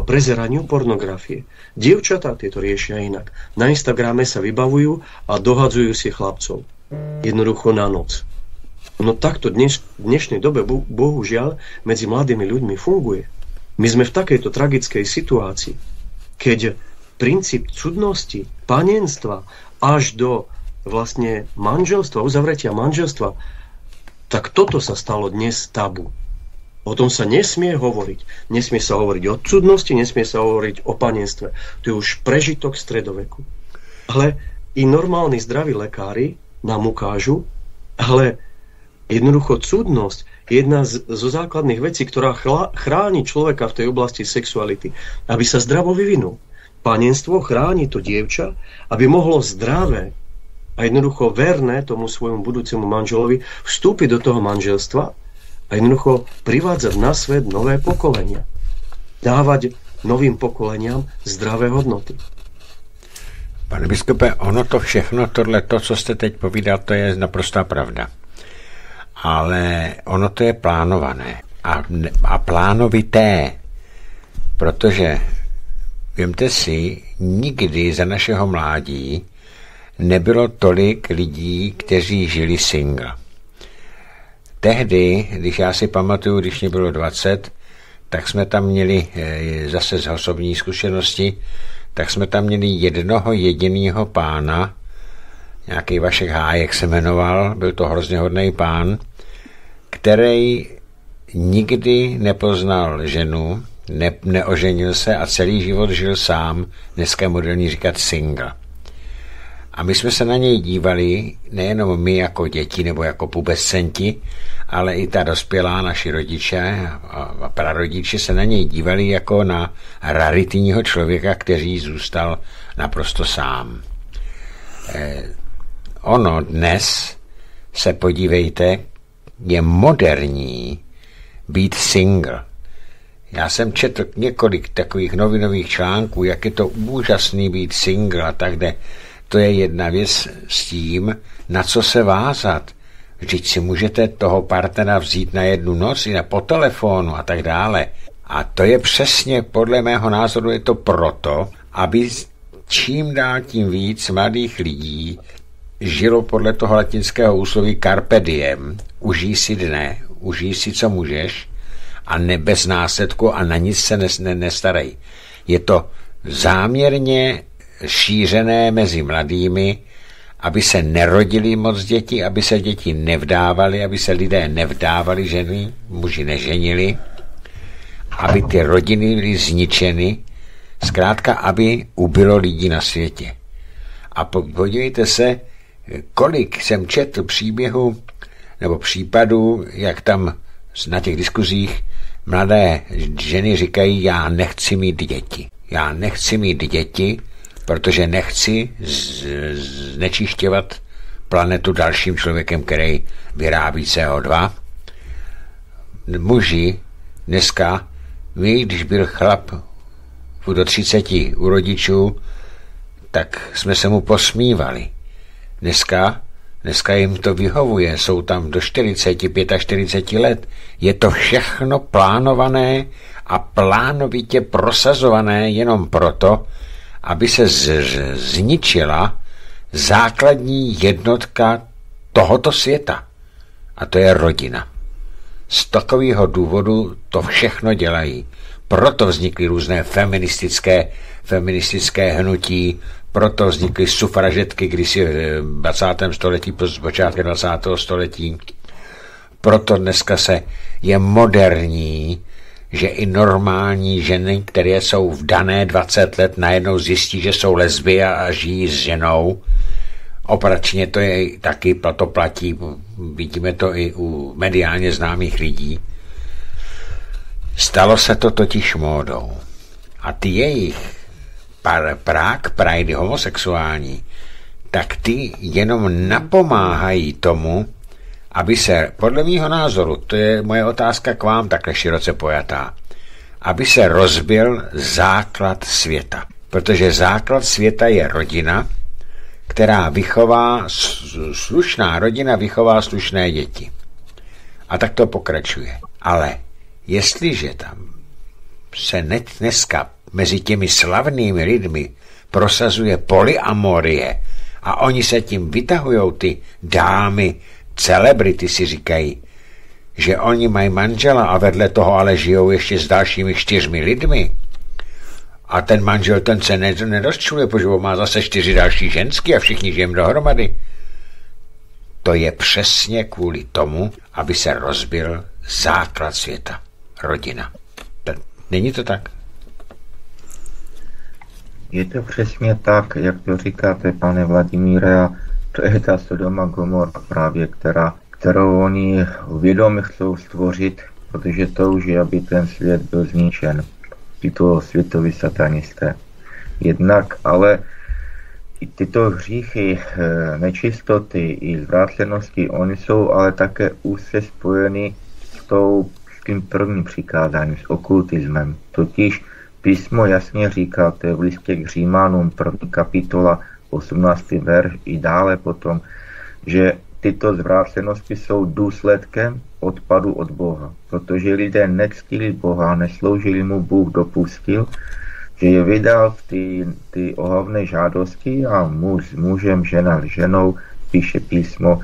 prezeraniu pornografie. Dievčatá tieto riešia inak. Na Instagrame sa vybavujú a dohadzujú si chlapcov. Jednoducho na noc. No takto dneš, v dnešnej dobe bohužiaľ medzi mladými ľuďmi funguje. My sme v takejto tragickej situácii, keď princíp cudnosti, panenstva až do vlastne manželstva, uzavretia manželstva, tak toto sa stalo dnes tabu. O tom sa nesmie hovoriť. Nesmie sa hovoriť o cudnosti, nesmie sa hovoriť o panenstve. To je už prežitok stredoveku. Ale i normálni zdraví lekári nám ukážu, ale jednoducho cudnosť je jedna z, zo základných vecí, ktorá chla, chráni človeka v tej oblasti sexuality, aby sa zdravo vyvinul. Panenstvo chráni to dievča, aby mohlo zdravé a jednoducho verné tomu svojmu budúcemu manželovi vstúpiť do toho manželstva a jednoducho privádzať na svet nové pokolenia. Dávať novým pokoleniam zdravé hodnoty. Pane biskupe, ono to všechno, tohle, to, co jste teď povídal, to je naprostá pravda. Ale ono to je plánované a, a plánovité, protože vemte si, nikdy za našeho mládí nebylo tolik lidí, kteří žili single. Tehdy, když já si pamatuju, když mě bylo 20, tak jsme tam měli eh, zase z osobní zkušenosti, tak jsme tam měli jednoho jediného pána, nějaký Vašek Hájek se jmenoval, byl to hrozně hodný pán, který nikdy nepoznal ženu, ne, neoženil se a celý život žil sám, dneska moderní říkat single. A my jsme se na něj dívali, nejenom my jako děti nebo jako pubescenti, ale i ta dospělá, naši rodiče a prarodiče se na něj dívali jako na raritního člověka, který zůstal naprosto sám. Eh, ono dnes, se podívejte, je moderní být single. Já jsem četl několik takových novinových článků, jak je to úžasný být single a tak dále to je jedna věc s tím, na co se vázat. Vždyť si můžete toho partnera vzít na jednu noc i na po telefonu a tak dále. A to je přesně, podle mého názoru, je to proto, aby čím dál tím víc mladých lidí žilo podle toho latinského úsloví carpe diem, užij si dne, užij si, co můžeš, a ne bez následku a na nic se nestarej. Je to záměrně šířené mezi mladými, aby se nerodili moc děti, aby se děti nevdávali, aby se lidé nevdávali ženy, muži neženili, aby ty rodiny byly zničeny, zkrátka, aby ubylo lidí na světě. A podívejte se, kolik jsem četl příběhu nebo případů, jak tam na těch diskuzích mladé ženy říkají, já nechci mít děti. Já nechci mít děti, protože nechci znečišťovat planetu dalším člověkem, který vyrábí CO2. Muži dneska, my, když byl chlap do 30 u rodičů, tak jsme se mu posmívali. Dneska, dneska jim to vyhovuje, jsou tam do 40, 45 let. Je to všechno plánované a plánovitě prosazované jenom proto, aby se zničila základní jednotka tohoto světa. A to je rodina. Z takového důvodu to všechno dělají. Proto vznikly různé feministické, feministické hnutí, proto vznikly sufražetky kdysi v 20. století, počátkem 20. století. Proto dneska se je moderní že i normální ženy, které jsou v dané 20 let, najednou zjistí, že jsou lesby a žijí s ženou. Operačně to je taky, to platí, vidíme to i u mediálně známých lidí. Stalo se to totiž módou. A ty jejich prák, prajdy homosexuální, tak ty jenom napomáhají tomu, aby se, podle mýho názoru, to je moje otázka k vám takhle široce pojatá, aby se rozbil základ světa. Protože základ světa je rodina, která vychová, slušná rodina vychová slušné děti. A tak to pokračuje. Ale jestliže tam se dneska mezi těmi slavnými lidmi prosazuje polyamorie a oni se tím vytahují ty dámy, celebrity si říkají, že oni mají manžela a vedle toho ale žijou ještě s dalšími čtyřmi lidmi. A ten manžel ten se nedostřuje, protože má zase čtyři další ženský a všichni žijeme dohromady. To je přesně kvůli tomu, aby se rozbil základ světa. Rodina. Není to tak? Je to přesně tak, jak to říkáte, pane Vladimíre, a to je ta Sodoma Gomora právě, která, kterou oni vědomě chcou stvořit, protože touží, aby ten svět byl zničen. Tyto světoví satanisté. Jednak ale i tyto hříchy, eh, nečistoty i zvrácenosti, oni jsou ale také úzce spojeny s, tou, s tím prvním přikázáním, s okultismem. Totiž Písmo jasně říká, to je v listě k Římanům, první kapitola, 18. verš i dále potom, že tyto zvrácenosti jsou důsledkem odpadu od Boha. Protože lidé nectili Boha, nesloužili mu, Bůh dopustil, že je vydal ty, ty ohavné žádosti a muž s mužem, žena s ženou, píše písmo.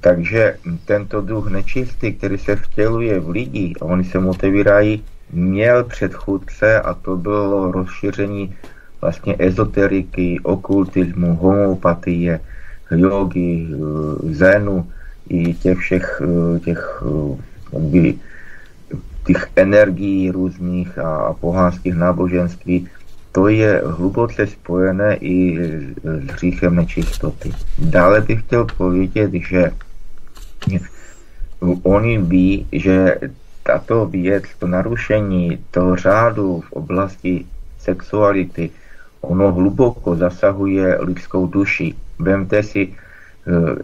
Takže tento duch nečistý, který se vtěluje v lidi, a oni se mu otevírají měl předchůdce a to bylo rozšíření vlastně ezoteriky, okultismu, homopatie, jogy, eh, zenu i těch všech eh, těch, eh, těch energií různých a pohánských náboženství, to je hluboce spojené i s hříchem nečistoty. Dále bych chtěl povědět, že oni ví, že tato věc, to narušení toho řádu v oblasti sexuality, ono hluboko zasahuje lidskou duši. Vemte si, e,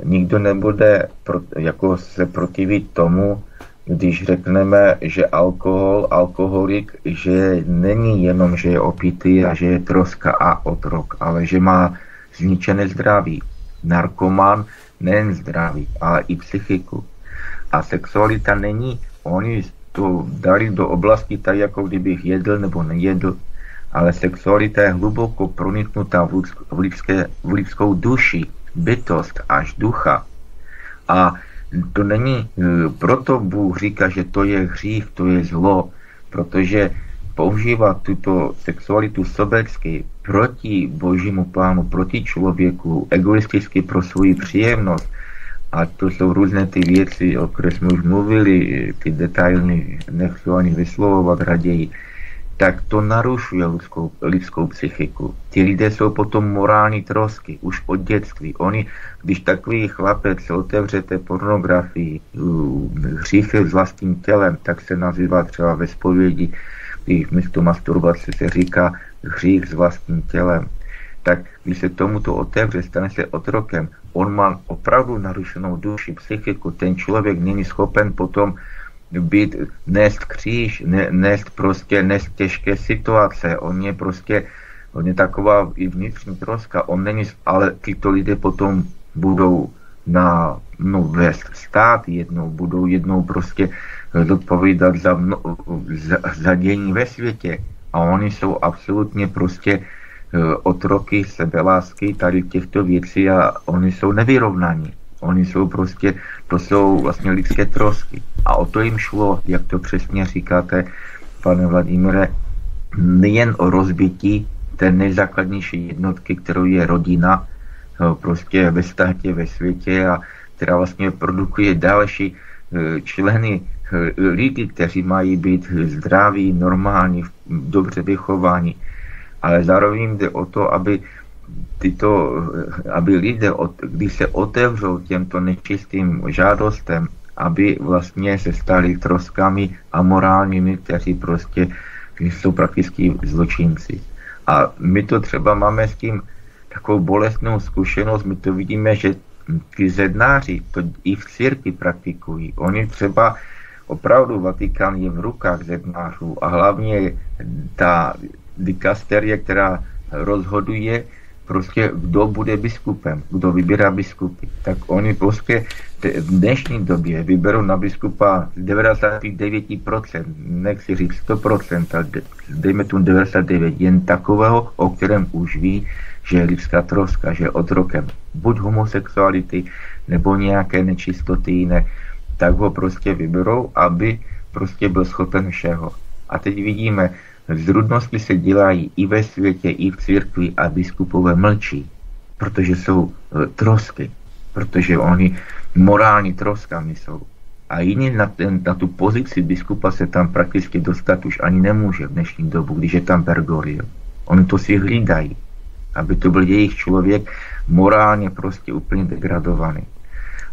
nikdo nebude pro, jako se protivit tomu, když řekneme, že alkohol, alkoholik, že není jenom, že je opitý a že je troska a otrok, ale že má zničené zdraví. Narkoman nejen zdraví, ale i psychiku. A sexualita není oni to dali do oblasti tak, jako kdybych jedl nebo nejedl, ale sexualita je hluboko proniknutá v, v, lidské, v lidskou duši, bytost až ducha. A to není, e, proto Bůh říká, že to je hřích, to je zlo, protože používat tuto sexualitu sobecky proti božímu plánu, proti člověku, egoisticky pro svou příjemnost, a to jsou různé ty věci, o které jsme už mluvili, ty detaily nechci ani vyslovovat raději, tak to narušuje lidskou, lidskou psychiku. Ti lidé jsou potom morální trosky, už od dětství. Oni, když takový chlapec otevřete pornografii, hříchy s vlastním tělem, tak se nazývá třeba ve spovědi, když místo masturbace se říká hřích s vlastním tělem tak když se tomuto otevře, stane se otrokem, on má opravdu narušenou duši, psychiku, ten člověk není schopen potom být, nést kříž, ne, nést prostě, nést těžké situace, on je prostě, on je taková i vnitřní troska, on není, ale tyto lidé potom budou na, no, vést stát jednou, budou jednou prostě zodpovídat za, no, za, za dění ve světě. A oni jsou absolutně prostě Eh, otroky sebelásky tady těchto věcí a oni jsou nevyrovnaní. Oni jsou prostě, to jsou vlastně lidské trosky. A o to jim šlo, jak to přesně říkáte, pane Vladimire, nejen o rozbití té nejzákladnější jednotky, kterou je rodina, eh, prostě ve státě, ve světě a která vlastně produkuje další eh, členy lidi, kteří mají být zdraví, normální, dobře vychováni ale zároveň jde o to, aby tyto, aby lidé, když se otevřou těmto nečistým žádostem aby vlastně se stali troskami a morálními, kteří prostě jsou prakticky zločinci. A my to třeba máme s tím takovou bolestnou zkušenost, my to vidíme, že ty zednáři to i v církvi praktikují. Oni třeba opravdu Vatikán je v rukách zednářů a hlavně ta dikasterie, která rozhoduje, prostě kdo bude biskupem, kdo vybírá biskupy. Tak oni prostě v dnešní době vyberou na biskupa z 99%, nechci říct 100%, ale dejme tu 99, jen takového, o kterém už ví, že je lidská troska, že je otrokem buď homosexuality, nebo nějaké nečistoty jiné, tak ho prostě vyberou, aby prostě byl schopen všeho. A teď vidíme, Zrudnosti se dělají i ve světě, i v církvi a biskupové mlčí, protože jsou e, trosky, protože oni morální troskami jsou. A jiný na, ten, na tu pozici biskupa se tam prakticky dostat už ani nemůže v dnešní dobu, když je tam Bergoglio. Oni to si hlídají, aby to byl jejich člověk morálně prostě úplně degradovaný.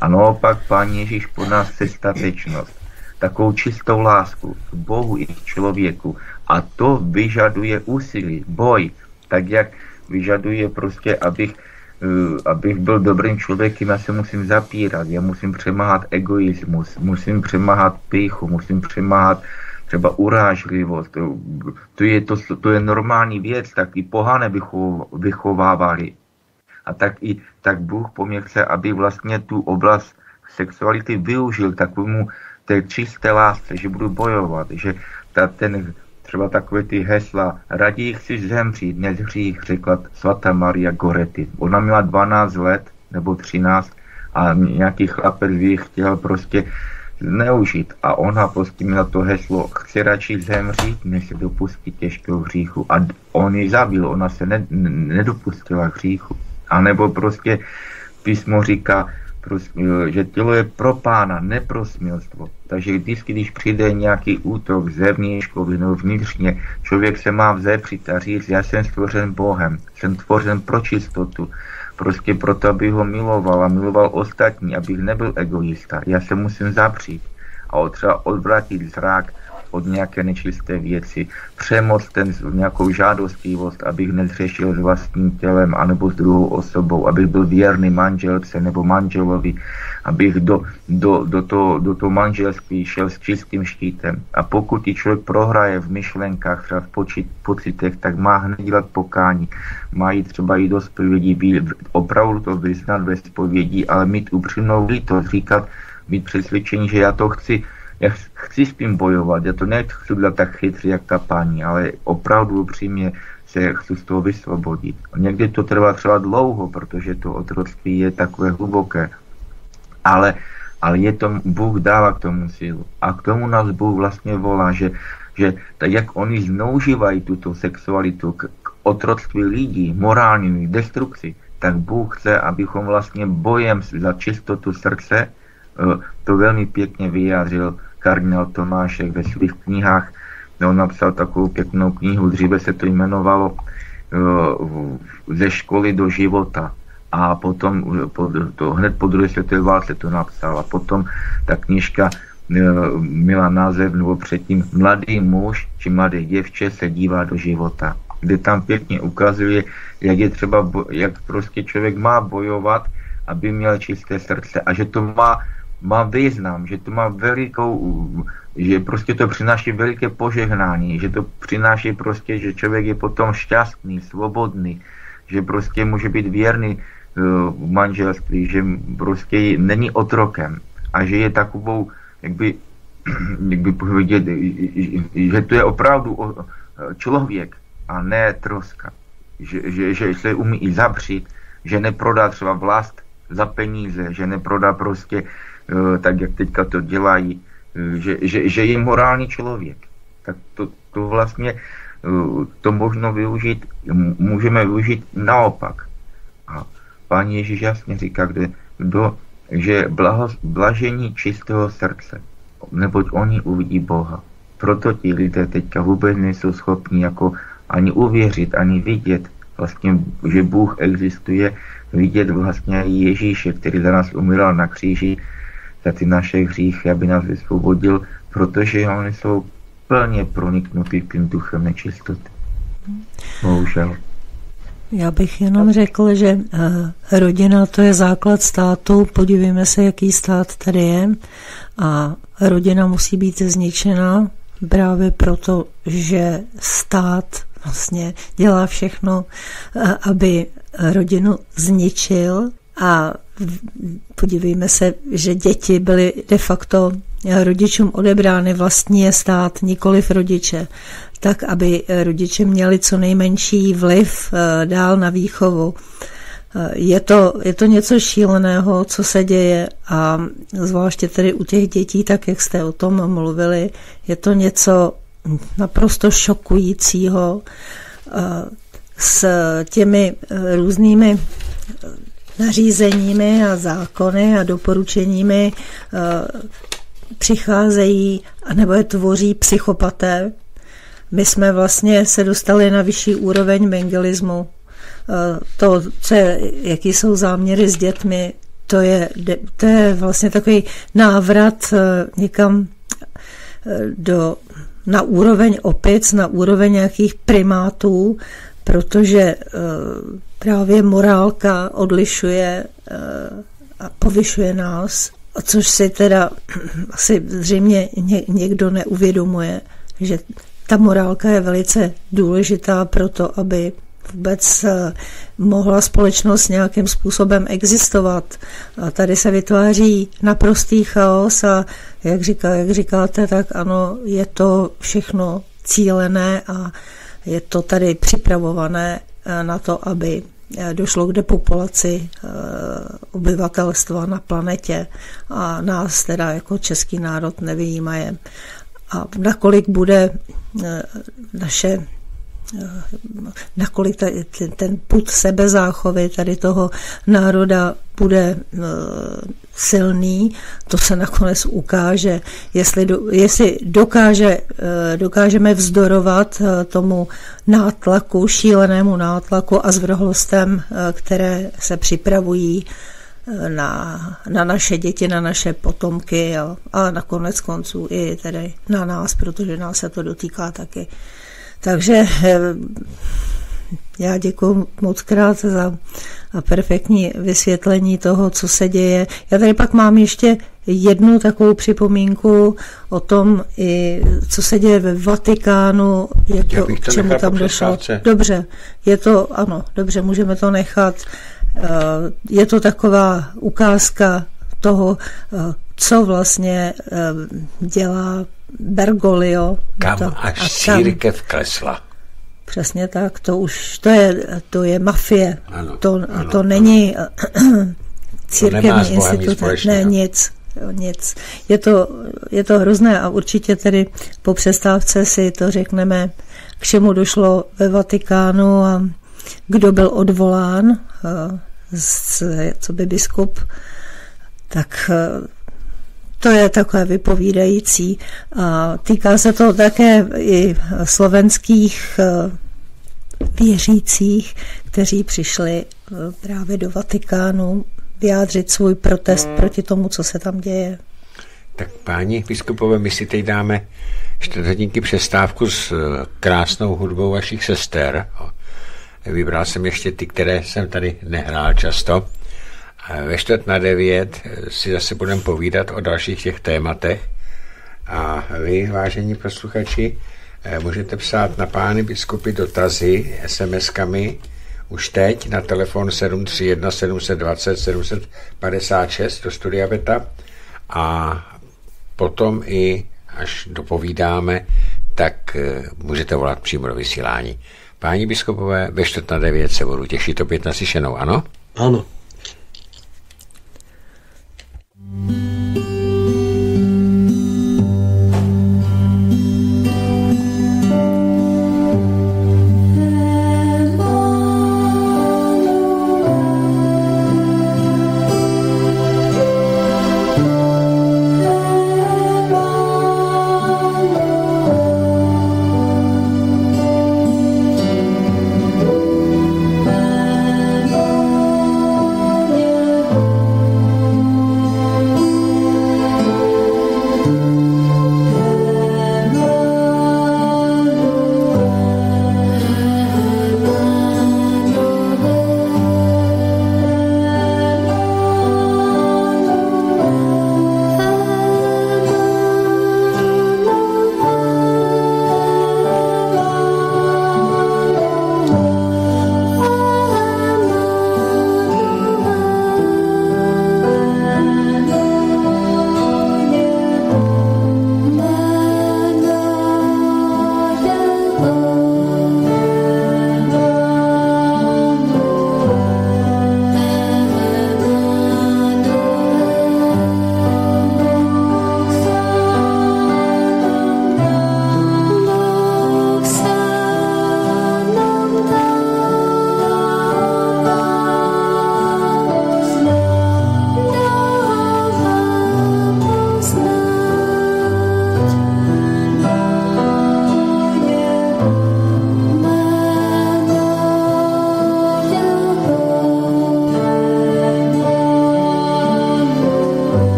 A naopak Pán Ježíš po nás chce statečnost, takovou čistou lásku k Bohu i k člověku, a to vyžaduje úsilí, boj, tak jak vyžaduje prostě, abych, uh, abych byl dobrým člověkem, já se musím zapírat, já musím přemáhat egoismus, musím přemáhat píchu, musím přemáhat třeba urážlivost. To, je, to, to je normální věc, tak i pohane vychov, vychovávali. A tak i tak Bůh po chce, aby vlastně tu oblast sexuality využil takovému té čisté lásce, že budu bojovat, že ta, ten třeba takové ty hesla, raději chci zemřít, než hřích, řekla svatá Maria Goretti. Ona měla 12 let nebo 13 a nějaký chlapec by chtěl prostě zneužít. A ona prostě měla to heslo, chci radši zemřít, než se dopustit těžkého hříchu. A on ji zabil, ona se ne, nedopustila hříchu. A nebo prostě písmo říká, že tělo je pro pána, ne pro smilstvo. Takže vždycky, když přijde nějaký útok zevnějškový nebo vnitřně, člověk se má vzepřít a říct, já jsem stvořen Bohem, jsem stvořen pro čistotu, prostě proto, aby ho miloval a miloval ostatní, abych nebyl egoista. Já se musím zapřít a třeba odvrátit zrak od nějaké nečisté věci, přemoc ten nějakou žádostivost, abych nezřešil s vlastním tělem anebo s druhou osobou, abych byl věrný manželce nebo manželovi, abych do, do, do, toho, do toho manželství šel s čistým štítem. A pokud ti člověk prohraje v myšlenkách, třeba v počít, pocitech, tak má hned dělat pokání. Má jít třeba i do zpovědí, opravdu to vyznat ve zpovědí, ale mít upřímnou lítost, říkat, být přesvědčení, že já to chci já chci s tím bojovat, já to nechci dělat tak chytrý, jak ta paní, ale opravdu upřímně se chci z toho vysvobodit. Někdy to trvá třeba dlouho, protože to otroctví je takové hluboké, ale, ale je to, Bůh dává k tomu sílu. A k tomu nás Bůh vlastně volá, že, že tak jak oni znoužívají tuto sexualitu k, k otroctví lidí, morální destrukci, tak Bůh chce, abychom vlastně bojem za čistotu srdce eh, to velmi pěkně vyjádřil kardinál Tomášek ve svých knihách. On napsal takovou pěknou knihu, dříve se to jmenovalo eh, Ze školy do života. A potom, to, hned po druhé světové válce to napsal. A potom ta knižka eh, měla název, nebo předtím Mladý muž či mladé děvče se dívá do života. Kde tam pěkně ukazuje, jak je třeba, jak prostě člověk má bojovat, aby měl čisté srdce a že to má má význam, že to má velikou, že prostě to přináší veliké požehnání, že to přináší prostě, že člověk je potom šťastný, svobodný, že prostě může být věrný eh, v manželství, že prostě není otrokem a že je takovou, jak by, jak by powiedzieć, že to je opravdu člověk a ne troska. Že, že, že se umí i zapřít, že neprodá třeba vlast za peníze, že neprodá prostě Eh, tak jak teďka to dělají, eh, že, že, že je morální člověk. Tak to, to vlastně eh, to možno využít, můžeme využít naopak. A pán Ježíš jasně říká, kde, kdo, že blaho, blažení čistého srdce, neboť oni uvidí Boha. Proto ti lidé teďka vůbec nejsou schopni jako ani uvěřit, ani vidět, vlastně, že Bůh existuje, vidět vlastně Ježíše, který za nás umíral na kříži, za ty naše hříchy, aby nás vysvobodil, protože oni jsou plně proniknutý tím duchem nečistoty. Bohužel. Já bych jenom řekl, že eh, rodina to je základ státu. Podívejme se, jaký stát tady je. A rodina musí být zničena právě proto, že stát vlastně dělá všechno, eh, aby rodinu zničil a podívejme se, že děti byly de facto rodičům odebrány vlastní je stát, nikoliv rodiče, tak aby rodiče měli co nejmenší vliv eh, dál na výchovu. Eh, je to, je to něco šíleného, co se děje a zvláště tedy u těch dětí, tak jak jste o tom mluvili, je to něco naprosto šokujícího eh, s těmi různými nařízeními a zákony a doporučeními přicházejí nebo je tvoří psychopaté. My jsme vlastně se dostali na vyšší úroveň bengelismu. Eh, to, co je, jaký jsou záměry s dětmi, to je, to je vlastně takový návrat eh, někam eh, do, na úroveň opic, na úroveň nějakých primátů, protože právě morálka odlišuje a povyšuje nás což si teda asi zřejmě někdo neuvědomuje, že ta morálka je velice důležitá pro to, aby vůbec eh, mohla společnost nějakým způsobem existovat. A tady se vytváří naprostý chaos a jak, říká, jak říkáte, tak ano, je to všechno cílené a je to tady připravované eh, na to, aby Eh, došlo k depopulaci eh, obyvatelstva na planetě a nás teda jako český národ nevyjímaje. A nakolik bude naše nakolik ten put sebezáchovy tady toho národa bude silný, to se nakonec ukáže. Jestli, do, jestli dokáže, eh, dokážeme vzdorovat eh, tomu nátlaku, šílenému nátlaku a zvrhlostem, eh, které se připravují na, na naše děti, na naše potomky a, a na konec konců i tedy na nás, protože nás se to dotýká taky. Takže já děkuji moc krát za perfektní vysvětlení toho, co se děje. Já tady pak mám ještě jednu takovou připomínku o tom, i co se děje ve Vatikánu, jak to, k čemu tam došlo. Dobře, je to, ano, dobře, můžeme to nechat. Eh, je to taková ukázka toho, eh, co vlastně eh, dělá Bergoglio. Kam to, až církev klesla. Přesně tak, to už, to je, to je mafie. Ano, to, ano, to není církevní institut, ne, nic, nic. Je to, je to hrozné a určitě tedy po přestávce si to řekneme, k čemu došlo ve Vatikánu a kdo byl odvolán, co by biskup, tak to je takové vypovídající. A týká se to také i slovenských eh, věřících, kteří přišli eh, právě do Vatikánu vyjádřit svůj protest proti tomu, co se tam děje. Tak páni biskupové, my si teď dáme čtvrthodinky přestávku s eh, krásnou hudbou vašich sester. Vybral jsem ještě ty, které jsem tady nehrál často. Ve čtvrt na devět si zase budeme povídat o dalších těch tématech. A vy, vážení posluchači, eh, můžete psát na pány biskupy dotazy SMS-kami už teď na telefon 731 720 756 do studia Beta a potom i až dopovídáme, tak eh, můžete volat přímo do vysílání. Páni biskupové, ve čtvrt na devět se budu těšit opět na slyšenou, ano? Ano. Mm-hmm.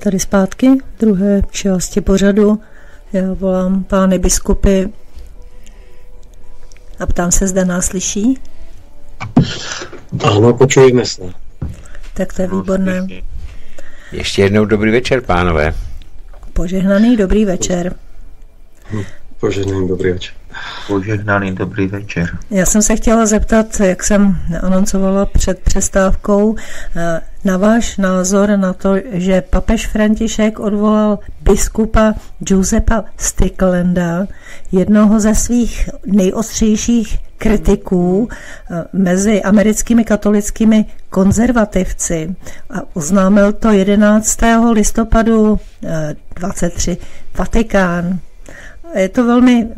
Tady zpátky, druhé části pořadu. Já volám pány biskupy a ptám se, zda nás slyší. Ano, počujeme se. Tak to je výborné. Ještě jednou dobrý večer, pánové. Požehnaný dobrý večer. Požehnaný dobrý večer. Požehnaný dobrý večer. Já jsem se chtěla zeptat, jak jsem anoncovala před přestávkou, eh, na váš názor na to, že papež František odvolal biskupa Giuseppa Sticklanda, jednoho ze svých nejostřejších kritiků eh, mezi americkými katolickými konzervativci. A oznámil to 11. listopadu 23 eh, Vatikán. Je to velmi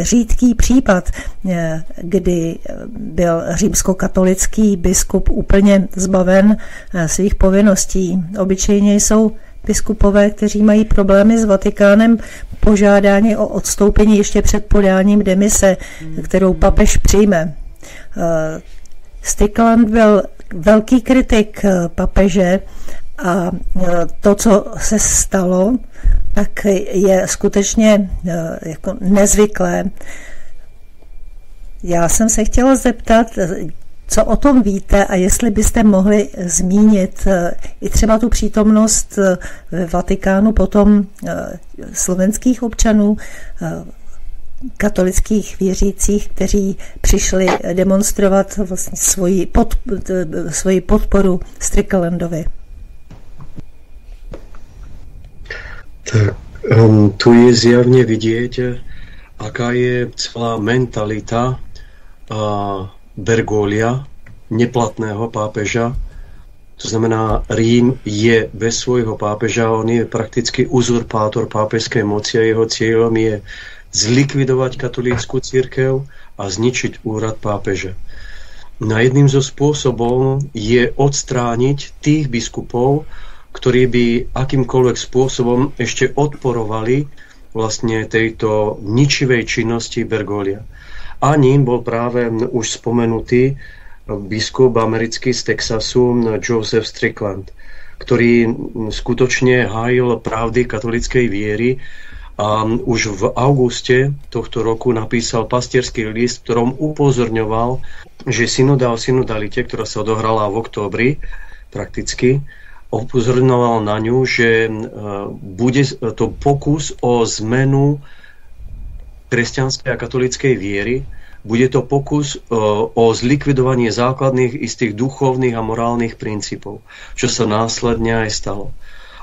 řídký případ, eh, kdy byl římskokatolický biskup úplně zbaven eh, svých povinností. Obyčejně jsou biskupové, kteří mají problémy s Vatikánem, požádání o odstoupení ještě před podáním demise, kterou papež přijme. Eh, Stickland byl velký kritik papeže a to, co se stalo, tak je skutečně eh, jako nezvyklé. Já jsem se chtěla zeptat, co o tom víte a jestli byste mohli zmínit i třeba tu přítomnost ve Vatikánu potom slovenských občanů, katolických věřících, kteří přišli demonstrovat vlastně svoji, pod, svoji podporu Stricklandovi. Tak um, tu je zjavne vidieť, aká je celá mentalita uh, Bergolia, neplatného pápeža. To znamená, Rím je bez svojho pápeža, on je prakticky uzurpátor pápežské moci a jeho cieľom je zlikvidovať katolícku církev a zničiť úrad pápeže. Na jedným zo spôsobov je odstrániť tých biskupov, ktorí by akýmkoľvek spôsobom ešte odporovali vlastne tejto ničivej činnosti Bergolia. A ním bol práve už spomenutý biskup americký z Texasu Joseph Strickland, ktorý skutočne hájil pravdy katolickej viery a už v auguste tohto roku napísal pastierský list, ktorom upozorňoval, že synoda o synodalite, ktorá sa odohrala v októbri prakticky, upozorňoval na ňu, že e, bude to pokus o zmenu kresťanskej a katolíckej viery, bude to pokus e, o zlikvidovanie základných istých duchovných a morálnych princípov, čo sa následne aj stalo.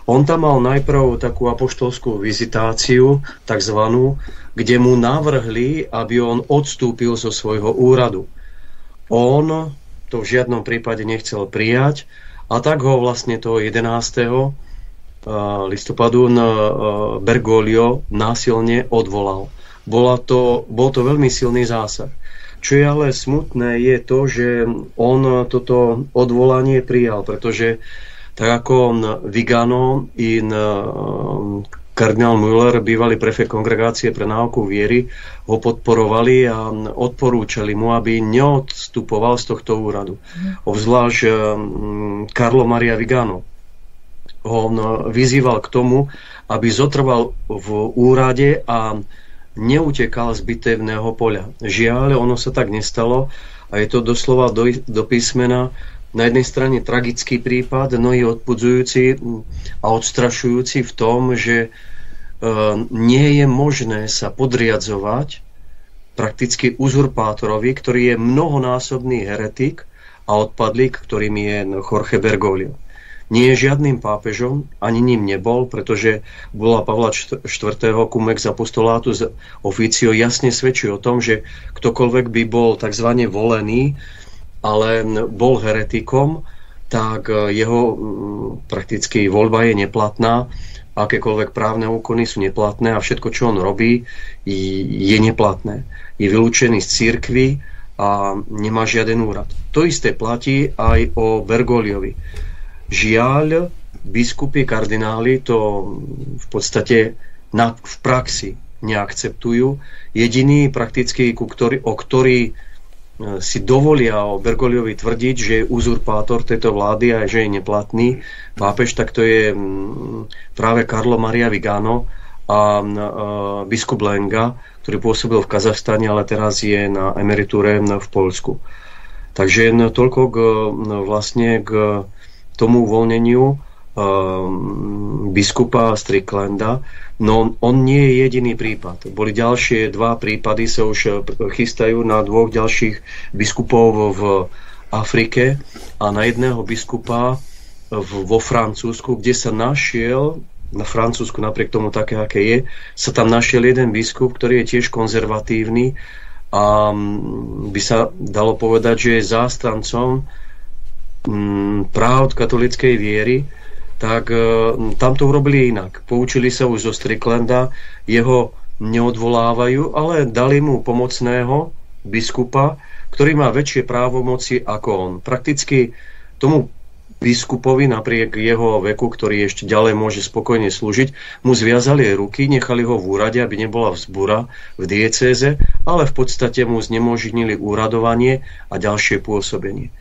On tam mal najprv takú apoštolskú vizitáciu, takzvanú, kde mu navrhli, aby on odstúpil zo svojho úradu. On to v žiadnom prípade nechcel prijať a tak ho vlastne toho 11. listopadu Bergoglio násilne odvolal. Bola to, bol to veľmi silný zásah. Čo je ale smutné je to, že on toto odvolanie prijal, pretože tak ako Vigano in kardinál Müller, bývalý prefekt kongregácie pre náuku viery, ho podporovali a odporúčali mu, aby neodstupoval z tohto úradu. Obzvlášť Carlo Maria Vigano ho vyzýval k tomu, aby zotrval v úrade a neutekal z bitevného poľa. Žiaľ, ono sa tak nestalo a je to doslova do, do písmena na jednej strane tragický prípad, no i odpudzujúci a odstrašujúci v tom, že nie je možné sa podriadzovať prakticky uzurpátorovi, ktorý je mnohonásobný heretik a odpadlík, ktorým je Jorge Bergoglio. Nie je žiadnym pápežom, ani ním nebol, pretože bola Pavla IV. kumek z apostolátu z oficio jasne svedčí o tom, že ktokoľvek by bol tzv. volený, ale bol heretikom, tak jeho prakticky voľba je neplatná, akékoľvek právne úkony sú neplatné a všetko, čo on robí, je neplatné. Je vylúčený z církvy a nemá žiaden úrad. To isté platí aj o Bergoliovi. Žiaľ, biskupy, kardináli to v podstate na, v praxi neakceptujú. Jediný prakticky, ku ktorý, o ktorý si dovolia o Bergoliovi tvrdiť, že je uzurpátor tejto vlády a že je neplatný pápež, tak to je mm, práve Carlo Maria Vigano a biskup Lenga, ktorý pôsobil v Kazachstane, ale teraz je na emeritúre v Polsku. Takže toľko k, vlastne k tomu uvoľneniu biskupa Stricklanda. No on nie je jediný prípad. Boli ďalšie dva prípady, sa už eh, chystajú na dvoch ďalších biskupov v Afrike a na jedného biskupa vo Francúzsku, kde sa našiel na Francúzsku napriek tomu také, aké je, sa tam našiel jeden biskup, ktorý je tiež konzervatívny a mm, by sa dalo povedať, že je zástancom mm, práv katolickej viery, tak e, tam to urobili inak. Poučili sa už zo Stricklanda, jeho neodvolávajú, ale dali mu pomocného biskupa, ktorý má väčšie právomoci ako on. Prakticky tomu biskupovi napriek jeho veku, ktorý ešte ďalej môže spokojne slúžiť, mu zviazali ruky, nechali ho v úrade, aby nebola vzbura v diecéze, ale v podstate mu znemožnili úradovanie a ďalšie pôsobenie.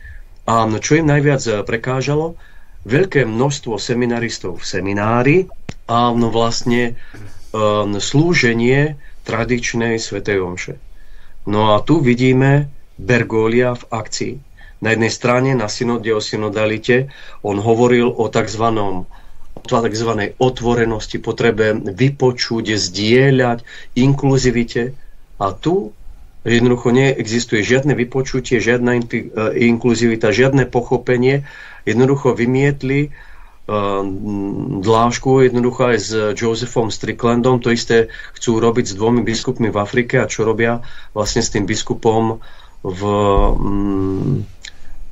A čo im najviac prekážalo, veľké množstvo seminaristov v seminári a no vlastne um, slúženie tradičnej svetej omše. No a tu vidíme Bergolia v akcii. Na jednej strane na synode o synodalite on hovoril o tzv. tzv. otvorenosti, potrebe vypočuť, zdieľať, inkluzivite. A tu jednoducho neexistuje žiadne vypočutie, žiadna e, inkluzivita, žiadne pochopenie jednoducho vymietli uh, dlášku jednoducho aj s Josephom Stricklandom. To isté chcú robiť s dvomi biskupmi v Afrike a čo robia vlastne s tým biskupom v, um,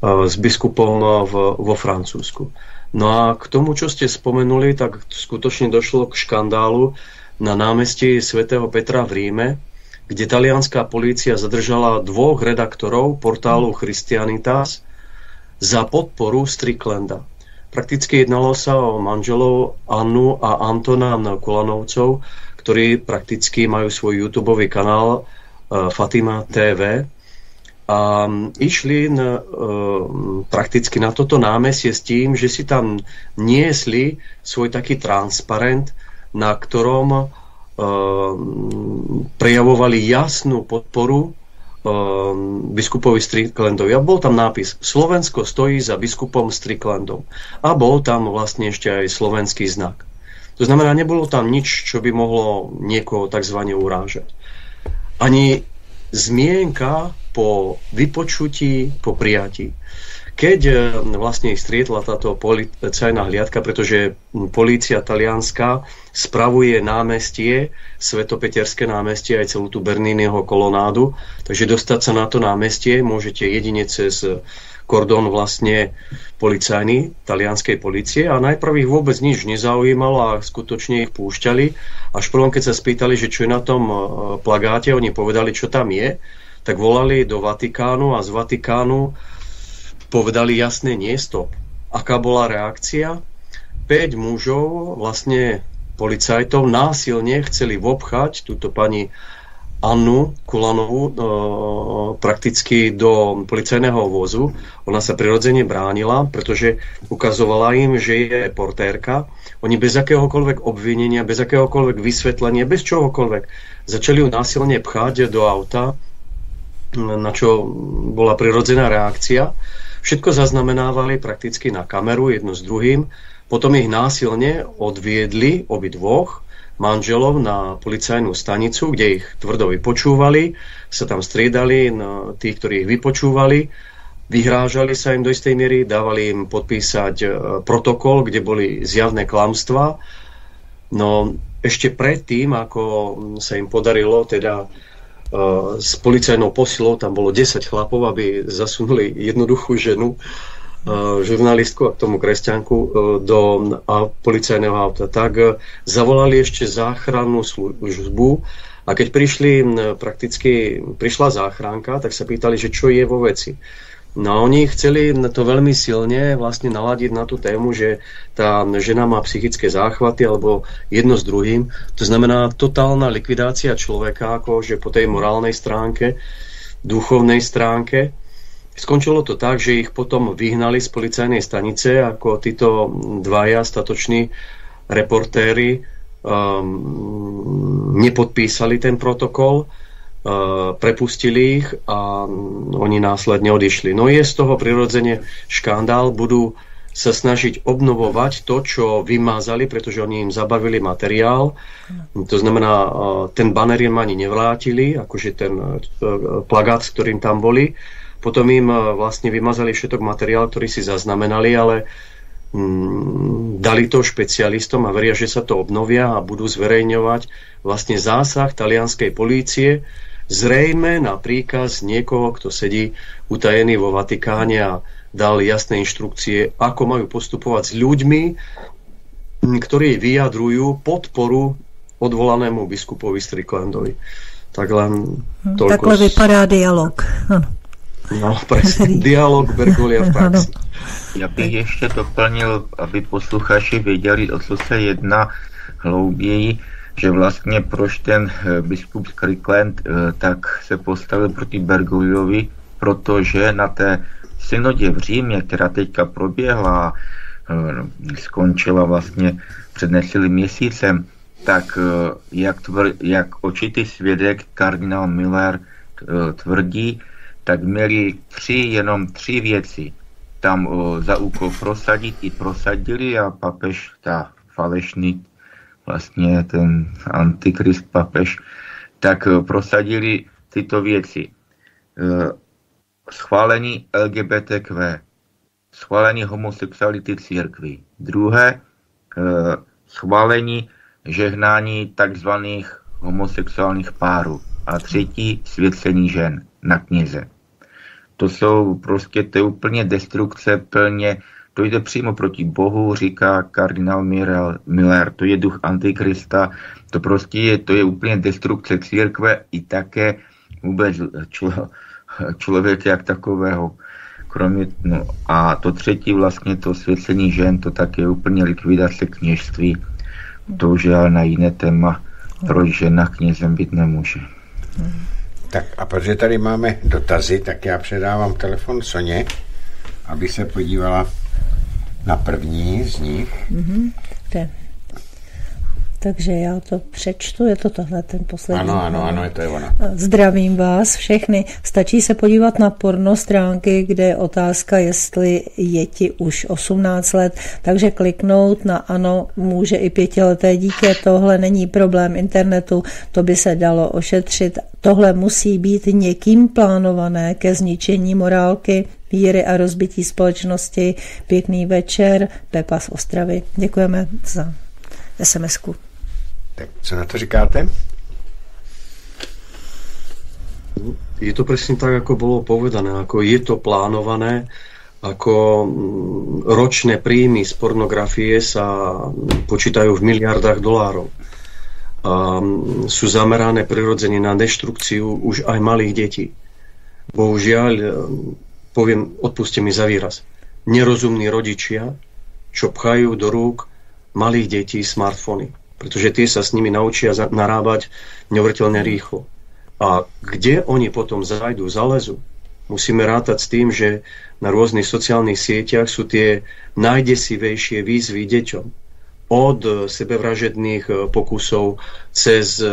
s biskupom v, vo Francúzsku. No a k tomu, čo ste spomenuli, tak skutočne došlo k škandálu na námestí svätého Petra v Ríme, kde talianská polícia zadržala dvoch redaktorov portálu Christianitas za podporu Stricklanda. Prakticky jednalo sa o manželov Annu a Antona Kulanovcov, ktorí prakticky majú svoj YouTube kanál uh, Fatima TV a išli na, uh, prakticky na toto námestie s tým, že si tam niesli svoj taký transparent, na ktorom uh, prejavovali jasnú podporu um, biskupovi Stricklandovi. A bol tam nápis Slovensko stojí za biskupom Stricklandom. A bol tam vlastne ešte aj slovenský znak. To znamená, nebolo tam nič, čo by mohlo niekoho tzv. urážať. Ani zmienka po vypočutí, po prijatí. Keď e, vlastne ich strietla táto policajná hliadka, pretože polícia talianská spravuje námestie, Svetopeterské námestie, aj celú tú Bernínyho kolonádu, takže dostať sa na to námestie môžete jedine cez kordón vlastne policajný talianskej policie a najprv ich vôbec nič nezaujímalo a skutočne ich púšťali. Až prvom, keď sa spýtali, že čo je na tom e, plagáte, oni povedali, čo tam je, tak volali do Vatikánu a z Vatikánu povedali jasne nie stop. Aká bola reakcia? 5 mužov, vlastne policajtov, násilne chceli vobchať túto pani Annu Kulanovú e, prakticky do policajného vozu. Ona sa prirodzene bránila, pretože ukazovala im, že je portérka. Oni bez akéhokoľvek obvinenia, bez akéhokoľvek vysvetlenia, bez čohokoľvek začali ju násilne pchať do auta, na čo bola prirodzená reakcia. Všetko zaznamenávali prakticky na kameru jedno s druhým. Potom ich násilne odviedli obidvoch manželov na policajnú stanicu, kde ich tvrdo vypočúvali, sa tam striedali na tých, ktorí ich vypočúvali, vyhrážali sa im do istej miery, dávali im podpísať e, protokol, kde boli zjavné klamstvá. No ešte predtým, ako sa im podarilo teda s policajnou posilou, tam bolo 10 chlapov, aby zasunuli jednoduchú ženu, žurnalistku a k tomu kresťanku e, do policajného auta. Tak zavolali ešte záchrannú službu a keď prišli, prakticky prišla záchranka, tak sa pýtali, že čo je vo veci. No a oni chceli to veľmi silne vlastne naladiť na tú tému, že tá žena má psychické záchvaty alebo jedno s druhým. To znamená totálna likvidácia človeka, akože po tej morálnej stránke, duchovnej stránke. Skončilo to tak, že ich potom vyhnali z policajnej stanice, ako títo dvaja statoční reportéry um, nepodpísali ten protokol prepustili ich a oni následne odišli. No je z toho prirodzene škandál, budú sa snažiť obnovovať to, čo vymázali, pretože oni im zabavili materiál. To znamená, ten banner im ani nevlátili, akože ten e, plagát, s ktorým tam boli. Potom im vlastne vymazali všetok materiál, ktorý si zaznamenali, ale mm, dali to špecialistom a veria, že sa to obnovia a budú zverejňovať vlastne zásah talianskej polície zrejme na príkaz niekoho, kto sedí utajený vo Vatikáne a dal jasné inštrukcie, ako majú postupovať s ľuďmi, ktorí vyjadrujú podporu odvolanému biskupovi Stricklandovi. Tak len hm, toľko... Takhle vypadá dialog. No, presne. Dialog Bergolia v praxi. Já bych ještě doplnil, aby posluchači věděli, o co se jedná hlouběji že vlastně proč ten eh, biskup Strickland eh, tak se postavil proti Bergoliovi, protože na té synodě v Římě, která teďka proběhla, eh, skončila vlastně před necelým měsícem, tak jak, tvr, jak očitý svědek kardinál Miller tvrdí, tak měli tři, jenom tři věci. Tam za úkol prosadit i prosadili a papež, ta falešný vlastně ten antikrist papež, tak eh, prosadili tyto věci. Eh, schválení LGBTQ, schválení homosexuality církví. Druhé, eh, schválení žehnání takzvaných homosexuálních párů. A třetí, svěcení žen na knize. To jsou prostě, to je úplně destrukce plně to jde přímo proti Bohu, říká kardinál Miller, to je duch Antikrista, to prostě je, to je úplně destrukce církve i také vůbec člo, člověka jak takového. Kromě, no, a to třetí vlastně, to svěcení žen, to také je úplně likvidace kněžství. To už je ale na jiné téma, proč žena knězem být nemůže. Tak a protože tady máme dotazy, tak já předávám telefon Soně, aby se podívala na první z nich. Mm-hmm. Takže já to přečtu, je to tohle ten poslední. Ano, ano, ano, je to je ona. Zdravím vás všechny. Stačí se podívat na porno stránky, kde je otázka, jestli je ti už 18 let, takže kliknout na ano, může i pětileté dítě, tohle není problém internetu, to by se dalo ošetřit. Tohle musí být někým plánované ke zničení morálky, víry a rozbití společnosti. Pěkný večer, Pepa z Ostravy. Děkujeme za SMS-ku. Tak co na to říkáte? Je to presne tak, ako bolo povedané, ako je to plánované, ako mm, ročné príjmy z pornografie sa počítajú v miliardách dolárov. A mm, sú zamerané prirodzene na deštrukciu už aj malých detí. Bohužiaľ, mm, poviem, odpuste mi za výraz, nerozumní rodičia, čo pchajú do rúk malých detí smartfóny pretože tie sa s nimi naučia narábať neuveriteľne rýchlo. A kde oni potom zajdu, zalezu, musíme rátať s tým, že na rôznych sociálnych sieťach sú tie najdesivejšie výzvy deťom. Od sebevražedných e, pokusov cez e,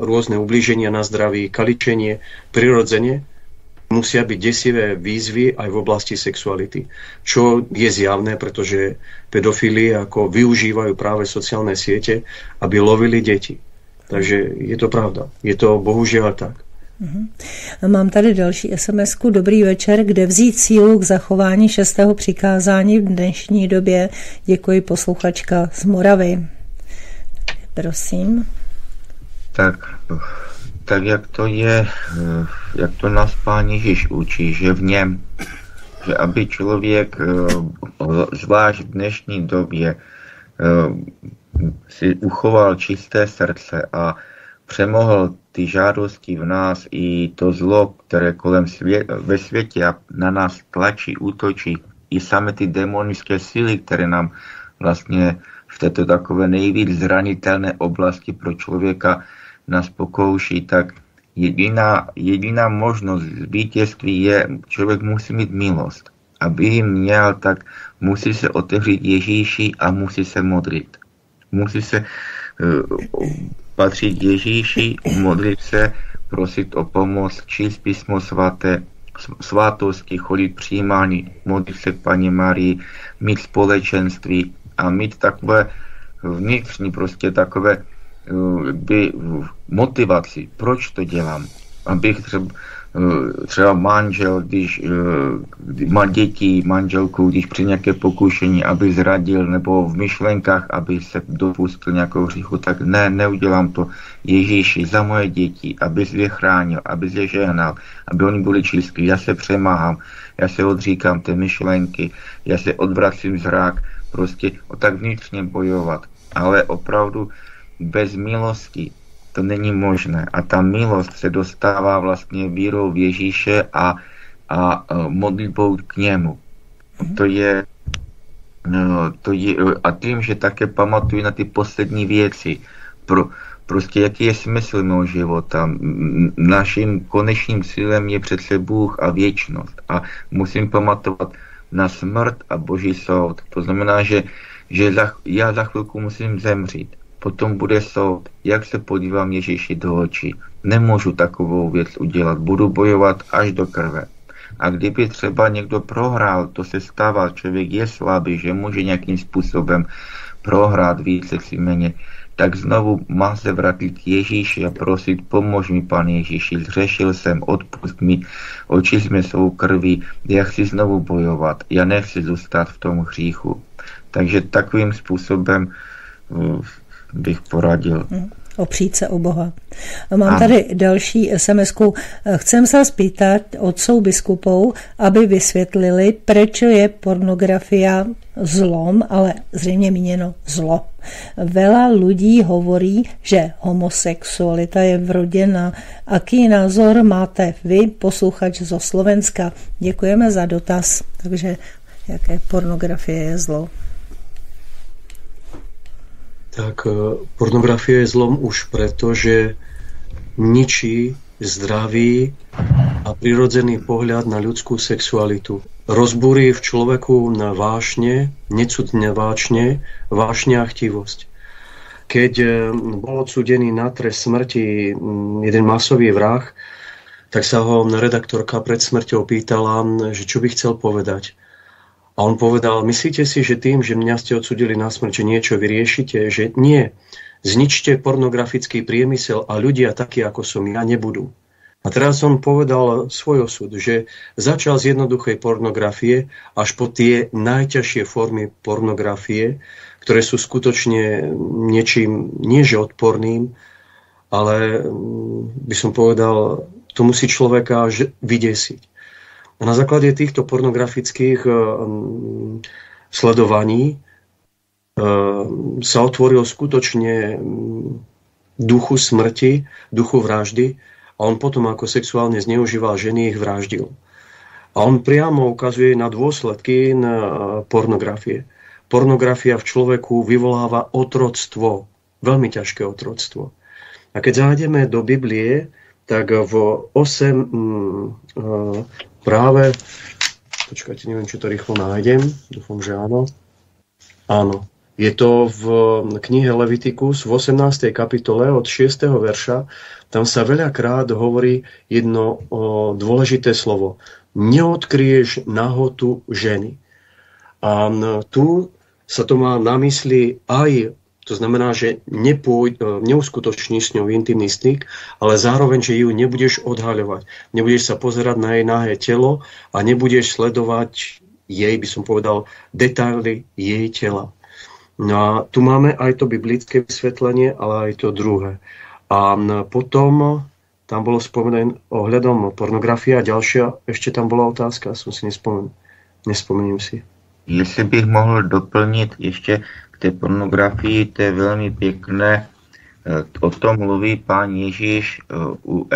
rôzne ublíženia na zdraví, kaličenie, prirodzene musia byť desivé výzvy aj v oblasti sexuality. Čo je zjavné, pretože pedofili ako využívajú práve sociálne siete, aby lovili deti. Takže je to pravda. Je to bohužel tak. Mhm. Mám tady další sms -ku. Dobrý večer. Kde vzít sílu k zachování šestého přikázání v dnešní době? Děkuji posluchačka z Moravy. Prosím. Tak tak jak to je, eh, jak to nás Pán Ježíš učí, že v něm, že aby člověk, eh, zvlášť v dnešní době, eh, si uchoval čisté srdce a přemohl ty žádosti v nás i to zlo, které kolem svět, ve světě a na nás tlačí, útočí, i samé ty demonické síly, které nám vlastně v této takové nejvíc zranitelné oblasti pro člověka nás pokouší, tak jediná, jediná možnost vítězství je, člověk musí mít milost. Aby ji měl, tak musí se otevřít Ježíši a musí se modlit. Musí se uh, patřit Ježíši, modlit se, prosit o pomoc, číst písmo svaté, svátosti, chodit přijímání, modlit se k Paní Marii, mít společenství a mít takové vnitřní prostě takové by motivaci, proč to dělám. Abych třeba, třeba manžel, když, když má děti, manželku, když při nějaké pokušení, aby zradil, nebo v myšlenkách, aby se dopustil nějakou hříchu, tak ne, neudělám to Ježíši za moje děti, aby je chránil, aby je žehnal, aby oni byli čistí. Já se přemáhám, já se odříkám té myšlenky, já se odvracím zrak, prostě o tak vnitřně bojovat. Ale opravdu bez milosti to není možné. A ta milost se dostává vlastně vírou v Ježíše a, a modlitbou k němu. To je, no, to je, a tím, že také pamatuju na ty poslední věci, pro, prostě jaký je smysl mého života. Naším konečným cílem je přece Bůh a věčnost. A musím pamatovat na smrt a Boží soud. To znamená, že, že za, já za chvilku musím zemřít potom bude soud. Jak se podívám Ježíši do očí? Nemůžu takovou věc udělat, budu bojovat až do krve. A kdyby třeba někdo prohrál, to se stává, člověk je slabý, že může nějakým způsobem prohrát více si méně, tak znovu má se vrátit k Ježíši a prosit, pomož mi, Pan Ježíši, zřešil jsem, odpust mi, očist mi svou krví, já chci znovu bojovat, já nechci zůstat v tom hříchu. Takže takovým způsobem bych poradil. Hmm. opřít se o Boha. Mám tady další sms -ku. Chcem se spýtať otcov biskupov, aby vysvětlili, proč je pornografia zlom, ale zřejmě míněno zlo. Veľa ľudí hovorí, že homosexualita je vrodená. Aký názor máte vy, posluchač zo Slovenska? Děkujeme za dotaz. Takže jaké pornografie je zlo? Tak e, pornografia je zlom už preto, že ničí zdravý a prirodzený pohľad na ľudskú sexualitu. Rozbúri v človeku na vášne, necudne vášne, vášne a chtivosť. Keď e, bol odsudený na trest smrti jeden masový vrah, tak sa ho redaktorka pred smrťou pýtala, že čo by chcel povedať. A on povedal, myslíte si, že tým, že mňa ste odsudili na smrť, že niečo vyriešite? Že nie. Zničte pornografický priemysel a ľudia takí, ako som ja, nebudú. A teraz som povedal svoj osud, že začal z jednoduchej pornografie až po tie najťažšie formy pornografie, ktoré sú skutočne niečím, nie že odporným, ale mm, by som povedal, to musí človeka vydesiť. A na základe týchto pornografických eh, mm, sledovaní eh, sa otvoril skutočne mm, duchu smrti, duchu vraždy a on potom ako sexuálne zneužíval ženy, ich vraždil. A on priamo ukazuje na dôsledky na eh, pornografie. Pornografia v človeku vyvoláva otroctvo, veľmi ťažké otroctvo. A keď zájdeme do Biblie, tak v 8 práve, počkajte, neviem, či to rýchlo nájdem, dúfam, že áno. Áno, je to v knihe Levitikus v 18. kapitole od 6. verša. Tam sa veľakrát hovorí jedno o, dôležité slovo. Neodkryješ nahotu ženy. A tu sa to má na mysli aj to znamená, že nepôj, e, neuskutoční s ňou intimný styk, ale zároveň, že ju nebudeš odhaľovať. Nebudeš sa pozerať na jej nahé telo a nebudeš sledovať jej, by som povedal, detaily jej tela. No a tu máme aj to biblické vysvetlenie, ale aj to druhé. A potom tam bolo spomené ohľadom pornografie a ďalšia, ešte tam bola otázka, som si nespomenul. Nespomením si. Jestli bych mohl doplnit ještě té pornografii, to je velmi pěkné. Eh, o tom mluví pán Ježíš eh, u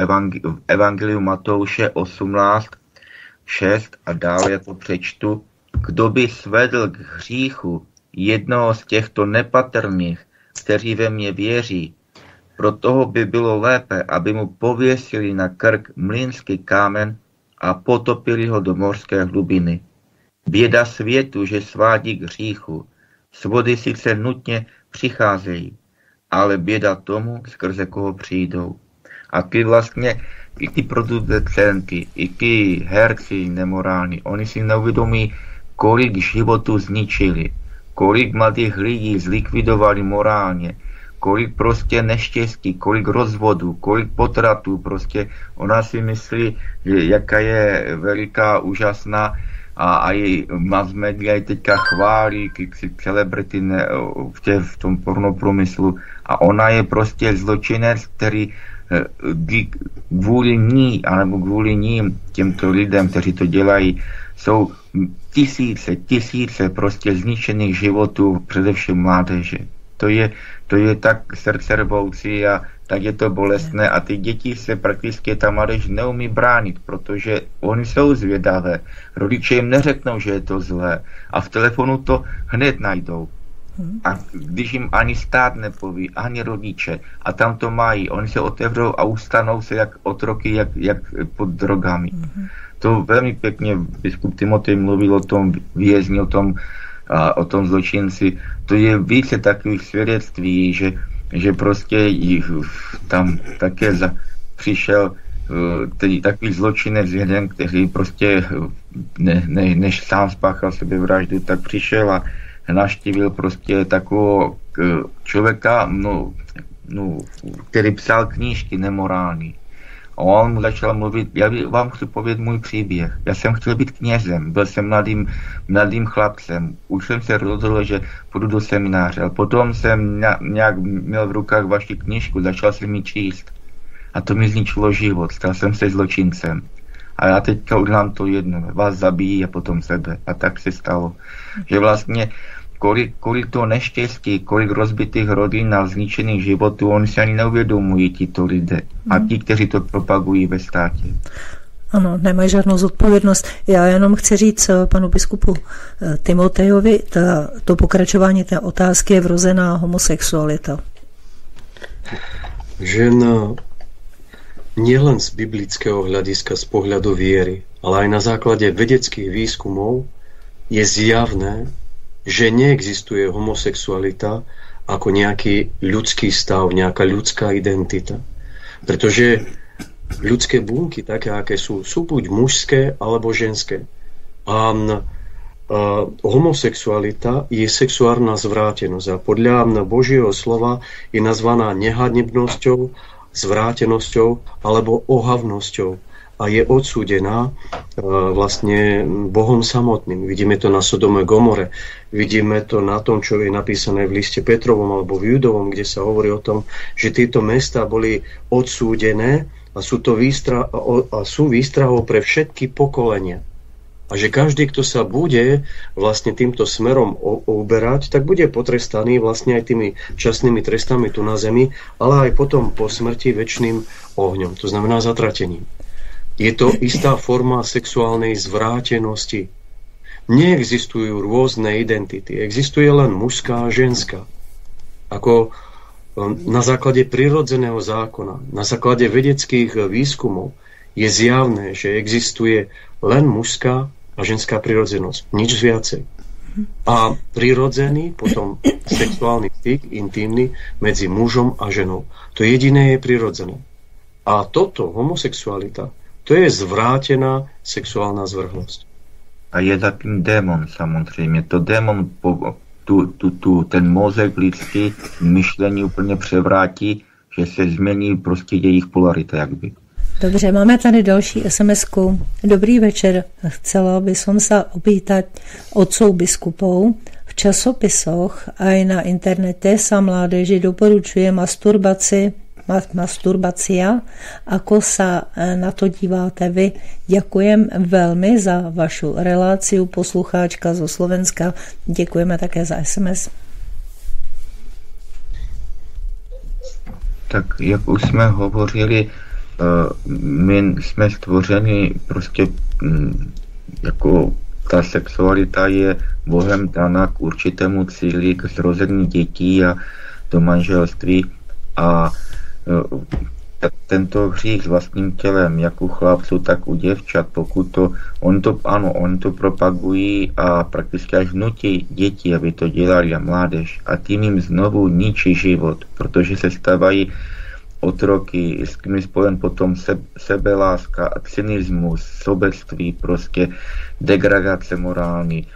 v Evangeliu Matouše 18, 6 a dále jako přečtu. Kdo by svedl k hříchu jednoho z těchto nepatrných, kteří ve mně věří, pro toho by bylo lépe, aby mu pověsili na krk mlínský kámen a potopili ho do morské hlubiny. Běda světu, že svádí k hříchu, Svody sice nutně přicházejí, ale běda tomu, skrze koho přijdou. A ty vlastně, i ty producentky, i ty herci nemorální, oni si neuvědomí, kolik životů zničili, kolik mladých lidí zlikvidovali morálně, kolik prostě neštěstí, kolik rozvodů, kolik potratů, prostě ona si myslí, jaká je veliká, úžasná, a aj mass media aj teďka chválí celebrity ne, v, tě, v tom pornoprůmyslu a ona je prostě zločinec, který eh, kvůli ní, anebo kvůli ním, těmto lidem, kteří to dělají, jsou tisíce, tisíce prostě zničených životů, především mládeže. To je, to je tak srdcervoucí a tak je to bolestné a ty děti se prakticky ta mládež neumí bránit, protože oni jsou zvědavé. Rodiče jim neřeknou, že je to zlé a v telefonu to hned najdou. A když jim ani stát nepoví, ani rodiče, a tam to mají, oni se otevřou a ustanou se jak otroky, jak, jak pod drogami. Mm-hmm. To velmi pěkně biskup Timotej mluvil o tom vězni, o tom, a, o tom zločinci. To je více takových svědectví, že že prostě jich tam také za, přišel eh, tedy takový zločinec jeden, který prostě ne, ne, než sám spáchal sebevraždu, tak přišel a naštívil prostě takového člověka, no, no, který psal knížky nemorální. On začal mluvit, já vám chci povědět můj příběh. Já jsem chtěl být knězem, byl jsem mladým, mladým chlapcem. Už jsem se rozhodl, že půjdu do semináře. A potom jsem nějak měl v rukách vaši knižku, začal jsem ji číst. A to mi zničilo život, stal jsem se zločincem. A já teďka udělám to jedno, vás zabijí a potom sebe. A tak se stalo. Že vlastně kolik, kolik to neštěstí, kolik rozbitých rodin a zničených životů, oni se ani neuvědomují, tito lidé. A hmm. ti, kteří to propagují ve státě. Ano, nemají žádnou zodpovědnost. Já jenom chci říct eh, panu biskupu eh, Timotejovi, ta, to pokračování té otázky je vrozená homosexualita. Žena nielen z biblického hľadiska, z pohľadu viery, ale aj na základe vedeckých výskumov je zjavné, že neexistuje homosexualita ako nejaký ľudský stav, nejaká ľudská identita. Pretože ľudské bunky, také aké sú, sú buď mužské alebo ženské. A, a homosexualita je sexuálna zvrátenosť a podľa Božieho slova je nazvaná nehanebnosťou zvrátenosťou alebo ohavnosťou a je odsúdená e, vlastne Bohom samotným. Vidíme to na Sodome Gomore, vidíme to na tom, čo je napísané v liste Petrovom alebo v Judovom, kde sa hovorí o tom, že tieto mesta boli odsúdené a sú, to výstra, a sú výstrahou pre všetky pokolenia. A že každý, kto sa bude vlastne týmto smerom uberať, tak bude potrestaný vlastne aj tými časnými trestami tu na zemi, ale aj potom po smrti väčšným ohňom, to znamená zatratením. Je to istá forma sexuálnej zvrátenosti. Neexistujú rôzne identity, existuje len mužská a ženská. Ako um, na základe prirodzeného zákona, na základe vedeckých výskumov je zjavné, že existuje len mužská a ženská prirodzenosť. Nič viacej. A prirodzený potom sexuálny styk, intimný, medzi mužom a ženou. To jediné je prirodzené. A toto, homosexualita, to je zvrátená sexuálna zvrhlosť. A je za tým démon samozřejmě. To démon po, tu, tu, tu, ten mozek lidský myšlení úplně převrátí, že se změní prostě jejich polarita, jak by. Dobře, máme tady další sms -ku. Dobrý večer. Chcela by som sa opýtať otcov biskupov. V časopisoch aj na internete sa mládeži doporučuje masturbaci masturbacia. Ako sa e, na to díváte vy? Děkujem velmi za vašu reláciu, poslucháčka zo Slovenska. Děkujeme také za SMS. Tak jak už jsme hovořili, Eh, my jsme stvořeni prostě mm, jako ta sexualita je Bohem dána k určitému cíli, k zrození dětí a do manželství a eh, tento hřích s vlastním tělem, jak u chlapců, tak u děvčat, pokud to, on to, ano, on to propagují a prakticky až nutí děti, aby to dělali a mládež. A tím jim znovu ničí život, protože se stávají otroky, s tím je spojen potom se, sebeláska, cynismus, sobectví, prostě degradace morální,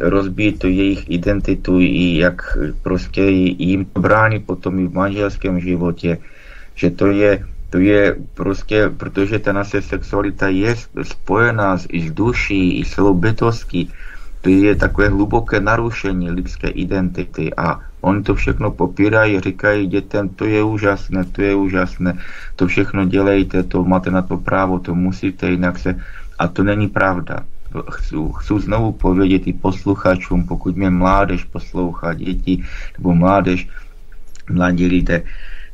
rozbíjí to jejich identitu i jak prostě jim brání potom i v manželském životě, že to je, to je prostě, protože ta naše sexualita je spojená s, i s duší, i s bytostí, to je takové hluboké narušení lidské identity a Oni to všechno popírají, říkají dětem, to je úžasné, to je úžasné, to všechno dělejte, to máte na to právo, to musíte, jinak se... A to není pravda. Chci, chci znovu povědět i posluchačům, pokud mě mládež poslouchá, děti nebo mládež, mladí lidé,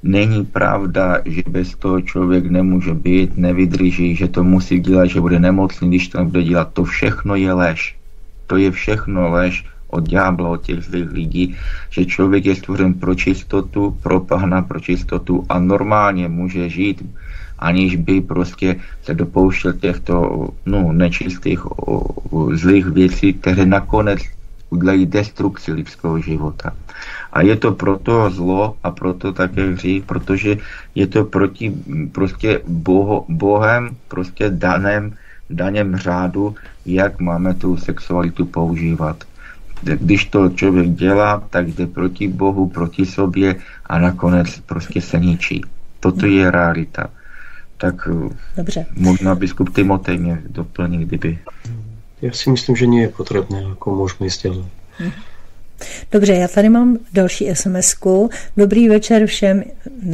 není pravda, že bez toho člověk nemůže být, nevydrží, že to musí dělat, že bude nemocný, když to nebude dělat. To všechno je lež. To je všechno lež od ďábla, od těch zlých lidí, že člověk je stvořen pro čistotu, pro pahna, pro čistotu a normálně může žít, aniž by prostě se dopouštěl těchto no, nečistých, o, o, zlých věcí, které nakonec udělají destrukci lidského života. A je to proto zlo a proto také hřích, protože je to proti prostě boho, Bohem prostě daném, daném řádu, jak máme tu sexualitu používat když to člověk dělá, tak jde proti Bohu, proti sobě a nakonec prostě se ničí. Toto je realita. tak Dobře. možná biskup Timotej mě doplní, kdyby. Já si myslím, že nie je potřebné, jako můžeme hm. Dobře, já tady mám další sms -ku. Dobrý večer všem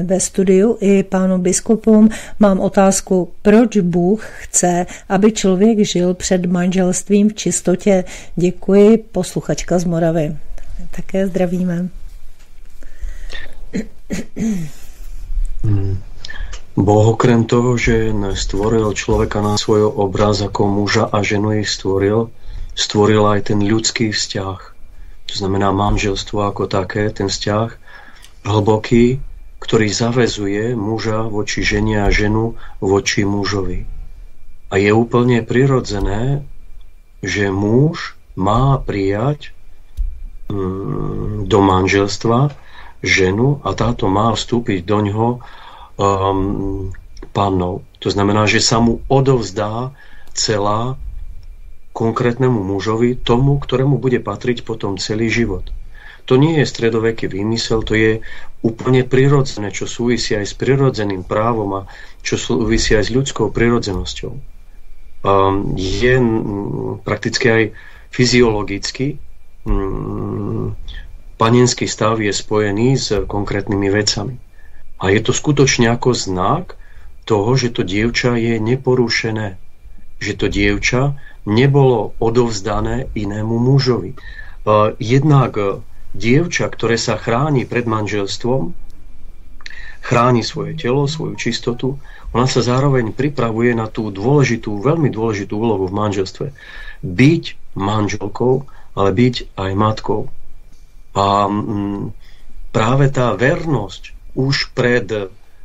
ve studiu i pánu biskupům. Mám otázku, proč Bůh chce, aby člověk žil před manželstvím v čistotě? Děkuji, posluchačka z Moravy. Také zdravíme. Hmm. Boh okrem toho, že stvoril človeka na svoj obraz ako muža a ženu ich stvoril, stvoril aj ten ľudský vzťah. To znamená manželstvo ako také, ten vzťah hlboký, ktorý zavezuje muža voči žene a ženu voči mužovi. A je úplne prirodzené, že muž má prijať mm, do manželstva ženu a táto má vstúpiť do ňoho um, pannou. To znamená, že sa mu odovzdá celá konkrétnemu mužovi, tomu, ktorému bude patriť potom celý život. To nie je stredoveký výmysel, to je úplne prirodzené, čo súvisí aj s prirodzeným právom a čo súvisí aj s ľudskou prirodzenosťou. Um, je prakticky aj fyziologicky um, panenský stav je spojený s konkrétnymi vecami. A je to skutočne ako znak toho, že to dievča je neporušené. Že to dievča nebolo odovzdané inému mužovi. Jednak dievča, ktoré sa chráni pred manželstvom, chráni svoje telo, svoju čistotu, ona sa zároveň pripravuje na tú dôležitú, veľmi dôležitú úlohu v manželstve. Byť manželkou, ale byť aj matkou. A mm, práve tá vernosť už pred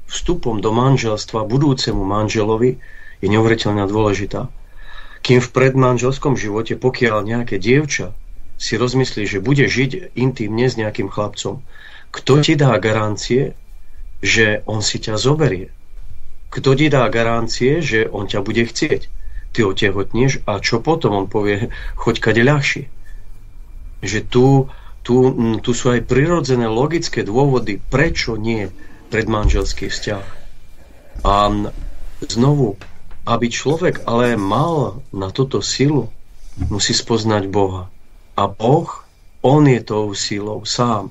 vstupom do manželstva budúcemu manželovi je neuveriteľne dôležitá. Kým v predmanželskom živote, pokiaľ nejaké dievča si rozmyslí, že bude žiť intimne s nejakým chlapcom, kto ti dá garancie, že on si ťa zoberie? Kto ti dá garancie, že on ťa bude chcieť? Ty otehotneš a čo potom? On povie, choď kade ľahšie. Že tu tu, tu sú aj prirodzené logické dôvody, prečo nie predmanželský vzťah. A znovu, aby človek ale mal na toto silu, musí spoznať Boha. A Boh, On je tou silou sám,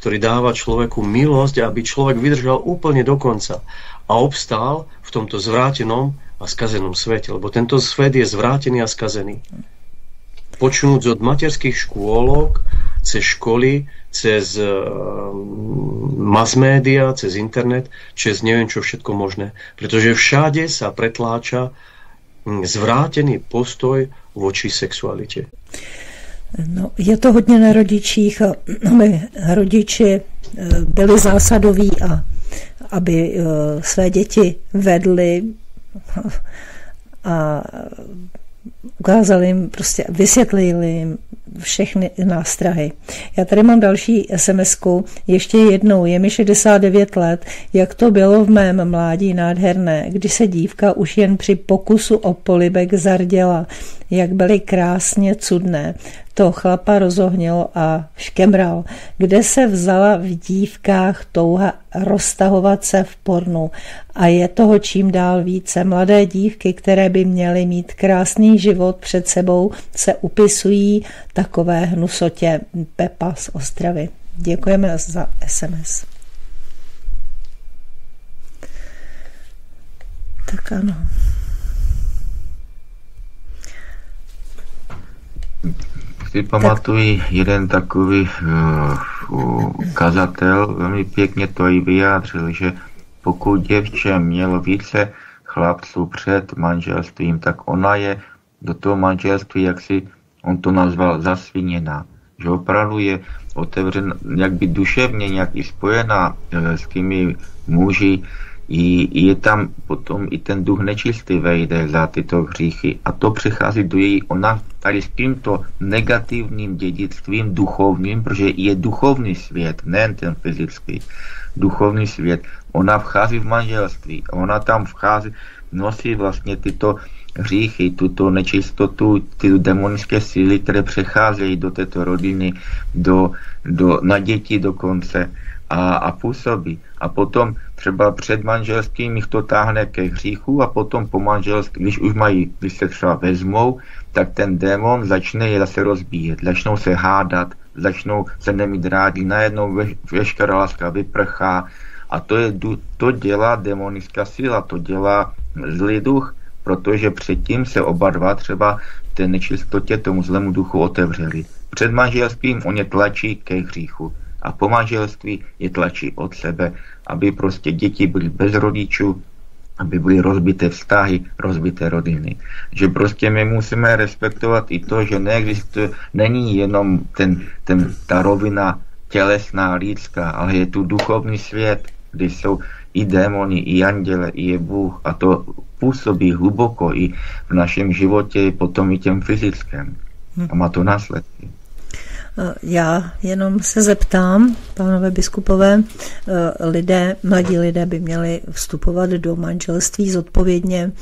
ktorý dáva človeku milosť, aby človek vydržal úplne do konca a obstál v tomto zvrátenom a skazenom svete, lebo tento svet je zvrátený a skazený. Počnúc od materských škôlok cez školy, cez uh, mass média, cez internet, cez neviem čo všetko možné. Pretože všade sa pretláča hm, zvrátený postoj voči sexualitě. No, je to hodně na rodičích, aby rodiči eh, byli zásadoví a aby eh, své děti vedli a ukázali jim, prostě vysvětlili jim, všechny nástrahy. Já tady mám další sms -ku. Ještě jednou, je mi 69 let, jak to bylo v mém mládí nádherné, kdy se dívka už jen při pokusu o polibek zarděla, jak byly krásně cudné to chlapa rozohnilo a škemral, kde se vzala v dívkách touha roztahovat se v pornu. A je toho čím dál více. Mladé dívky, které by měly mít krásný život před sebou, se upisují takové hnusotě Pepa z Ostravy. Děkujeme za SMS. Tak ano. si pamatuji tak. jeden takový uh, kazatel, velmi pěkně to i vyjádřil, že pokud děvče mělo více chlapců před manželstvím, tak ona je do toho manželství, jak si on to nazval, zasviněná. Že opravdu je otevřena, jak by duševně nějak i spojená e, s těmi muži, i, je tam potom i ten duch nečistý vejde za tyto hříchy a to přechází do její, ona tady s tímto negativním dědictvím duchovním, protože je duchovní svět, nejen ten fyzický, duchovní svět, ona vchází v manželství, ona tam vchází, nosí vlastně tyto hříchy, tuto nečistotu, ty demonické síly, které přecházejí do této rodiny, do, do, na děti dokonce a, a působí. A potom třeba před manželstvím jich to táhne ke hříchu a potom po manželství, když už mají, když se třeba vezmou, tak ten démon začne je zase rozbíjet, začnou se hádat, začnou se nemít rádi, najednou ve, veškerá láska vyprchá a to, je, to dělá demonická síla, to dělá zlý duch, protože předtím se oba dva třeba té nečistotě tomu zlému duchu otevřeli. Před manželstvím on je tlačí ke hříchu a po manželství je tlačí od sebe, aby prostě děti byly bez rodičů, aby byly rozbité vztahy, rozbité rodiny. Že prostě my musíme respektovat i to, že neexistuje, není jenom ten, ten, ta rovina tělesná, lidská, ale je tu duchovní svět, kde jsou i démoni, i anděle, i je Bůh a to působí hluboko i v našem životě, potom i těm fyzickém. A má to následky. Já jenom se zeptám, pánové biskupové, lidé, mladí lidé by měli vstupovat do manželství zodpovědně.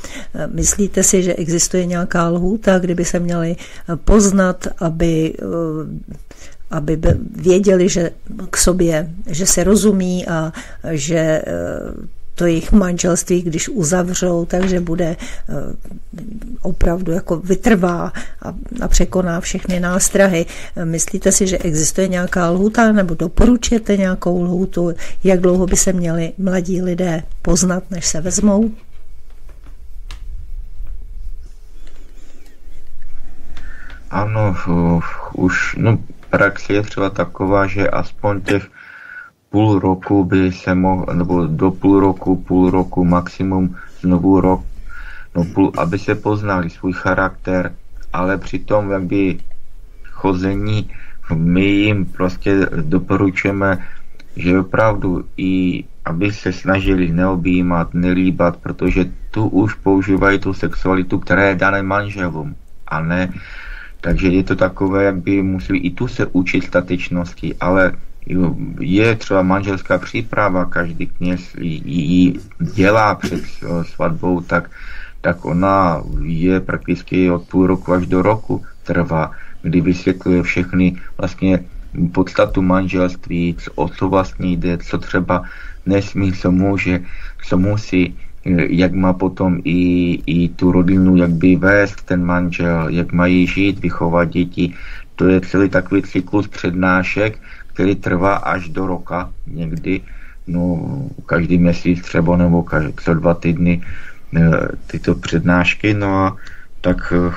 Myslíte si, že existuje nějaká lhůta, kdyby se měli poznat, aby aby věděli, že k sobě, že se rozumí a že to jejich manželství, když uzavřou, takže bude eh, opravdu jako vytrvá a, překoná všechny nástrahy. Myslíte si, že existuje nějaká lhuta nebo doporučujete nějakou lhutu, jak dlouho by se měli mladí lidé poznat, než se vezmou? Ano, už no, praxe je třeba taková, že aspoň těch půl roku by se mohl, nebo do půl roku, půl roku, maximum znovu rok, no půl, aby se poznali svůj charakter, ale přitom jak by chození, my jim prostě doporučujeme, že opravdu i aby se snažili neobjímat, nelíbat, protože tu už používají tu sexualitu, která je dané manželům, a ne takže je to takové, jak by museli i tu se učit statečnosti, ale je třeba manželská příprava, každý kněz ji dělá před svatbou, tak, tak ona je prakticky od půl roku až do roku trvá, kdy vysvětluje všechny vlastně podstatu manželství, o co vlastně jde, co třeba nesmí, co může, co musí, jak má potom i, i tu rodinu, jak by vést ten manžel, jak mají žít, vychovat děti. To je celý takový cyklus přednášek, který trvá až do roka někdy, no každý měsíc třeba nebo každý, co dva týdny e, tyto přednášky, no a tak e,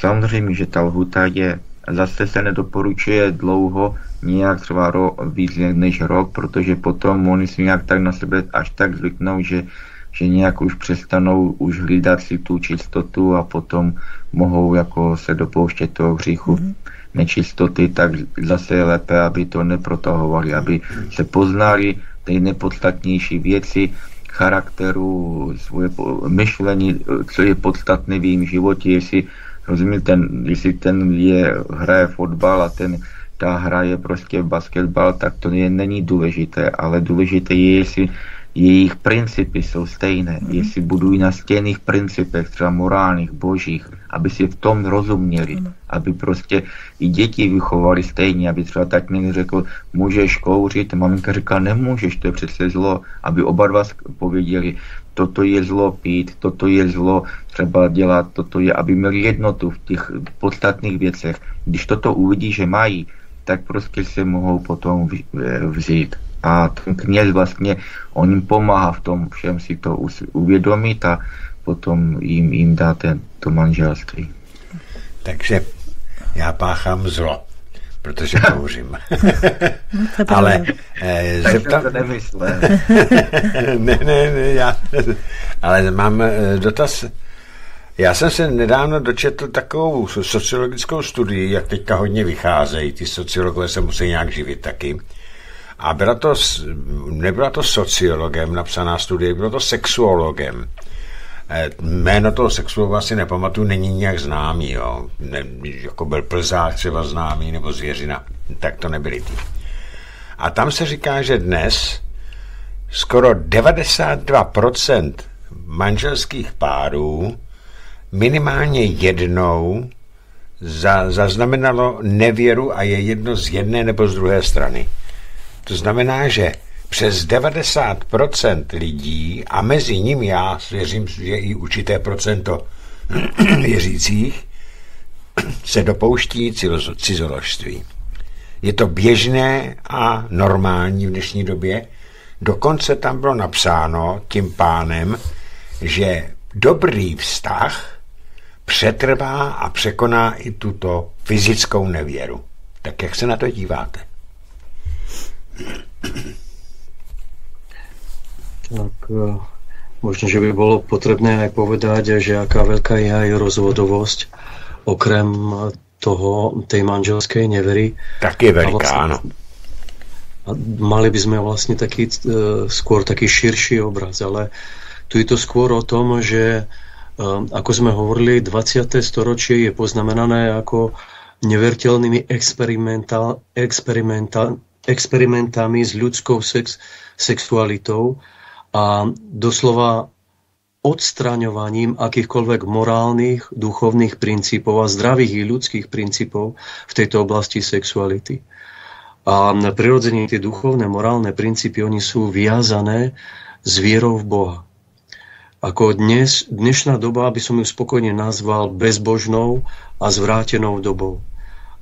samozřejmě, že ta lhuta je zase se nedoporučuje dlouho, nějak třeba ro, víc než rok, protože potom oni si nějak tak na sebe až tak zvyknou, že, že nějak už přestanou už hlídat si tu čistotu a potom mohou jako se dopouštět toho hříchu. Mm-hmm nečistoty, tak zase je lépe, aby to neprotahovali, aby se poznali ty nepodstatnější věci, charakteru, svoje myšlení, co je podstatné v jejím životě, jestli, rozumím, ten, jestli ten je, hraje fotbal a ten ta hra je prostě basketbal, tak to je, není důležité, ale důležité je, jestli jejich principy jsou stejné, mm. jestli budují na stejných principech, třeba morálních, božích, aby si v tom rozuměli, mm. aby prostě i děti vychovali stejně, aby třeba tak mi řekl, můžeš kouřit, maminka říká, nemůžeš, to je přece zlo, aby oba dva pověděli, toto je zlo pít, toto je zlo třeba dělat, toto je, aby měli jednotu v těch podstatných věcech. Když toto uvidí, že mají, tak prostě se mohou potom vzít a ten kněz vlastně, on jim pomáhá v tom všem si to uvědomit a potom jim, jim dá ten, to manželství. Takže já páchám zlo, protože kouřím. no, Ale eh, zeptat... to ne, ne, ne, já... Ale mám eh, dotaz. Já jsem se nedávno dočetl takovou sociologickou studii, jak teďka hodně vycházejí. Ty sociologové se musí nějak živit taky a byla to, nebyla to sociologem napsaná studie, bylo to sexuologem. Eh, jméno toho sexuologa si nepamatuju, není nějak známý, jo. Ne, jako byl Plzák třeba známý, nebo Zvěřina, tak to nebyly ty. A tam se říká, že dnes skoro 92% manželských párů minimálně jednou za, zaznamenalo nevěru a je jedno z jedné nebo z druhé strany. To znamená, že přes 90% lidí, a mezi nimi já věřím, že i určité procento věřících, se dopouští cizoložství. Je to běžné a normální v dnešní době. Dokonce tam bylo napsáno tím pánem, že dobrý vztah přetrvá a překoná i tuto fyzickou nevěru. Tak jak se na to díváte? Tak eh, možno, že by bolo potrebné aj povedať, že aká veľká je aj rozvodovosť, okrem toho, tej manželskej nevery. Tak je veľká, vlastne, áno. A mali by sme vlastne taký, e, skôr taký širší obraz, ale tu je to skôr o tom, že e, ako sme hovorili, 20. storočie je poznamenané ako neveriteľnými experimentál, experimentál, experimentami s ľudskou sex, sexualitou a doslova odstraňovaním akýchkoľvek morálnych, duchovných princípov a zdravých i ľudských princípov v tejto oblasti sexuality. A prirodzene tie duchovné, morálne princípy, oni sú viazané s vierou v Boha. Ako dnes, dnešná doba, aby som ju spokojne nazval bezbožnou a zvrátenou dobou.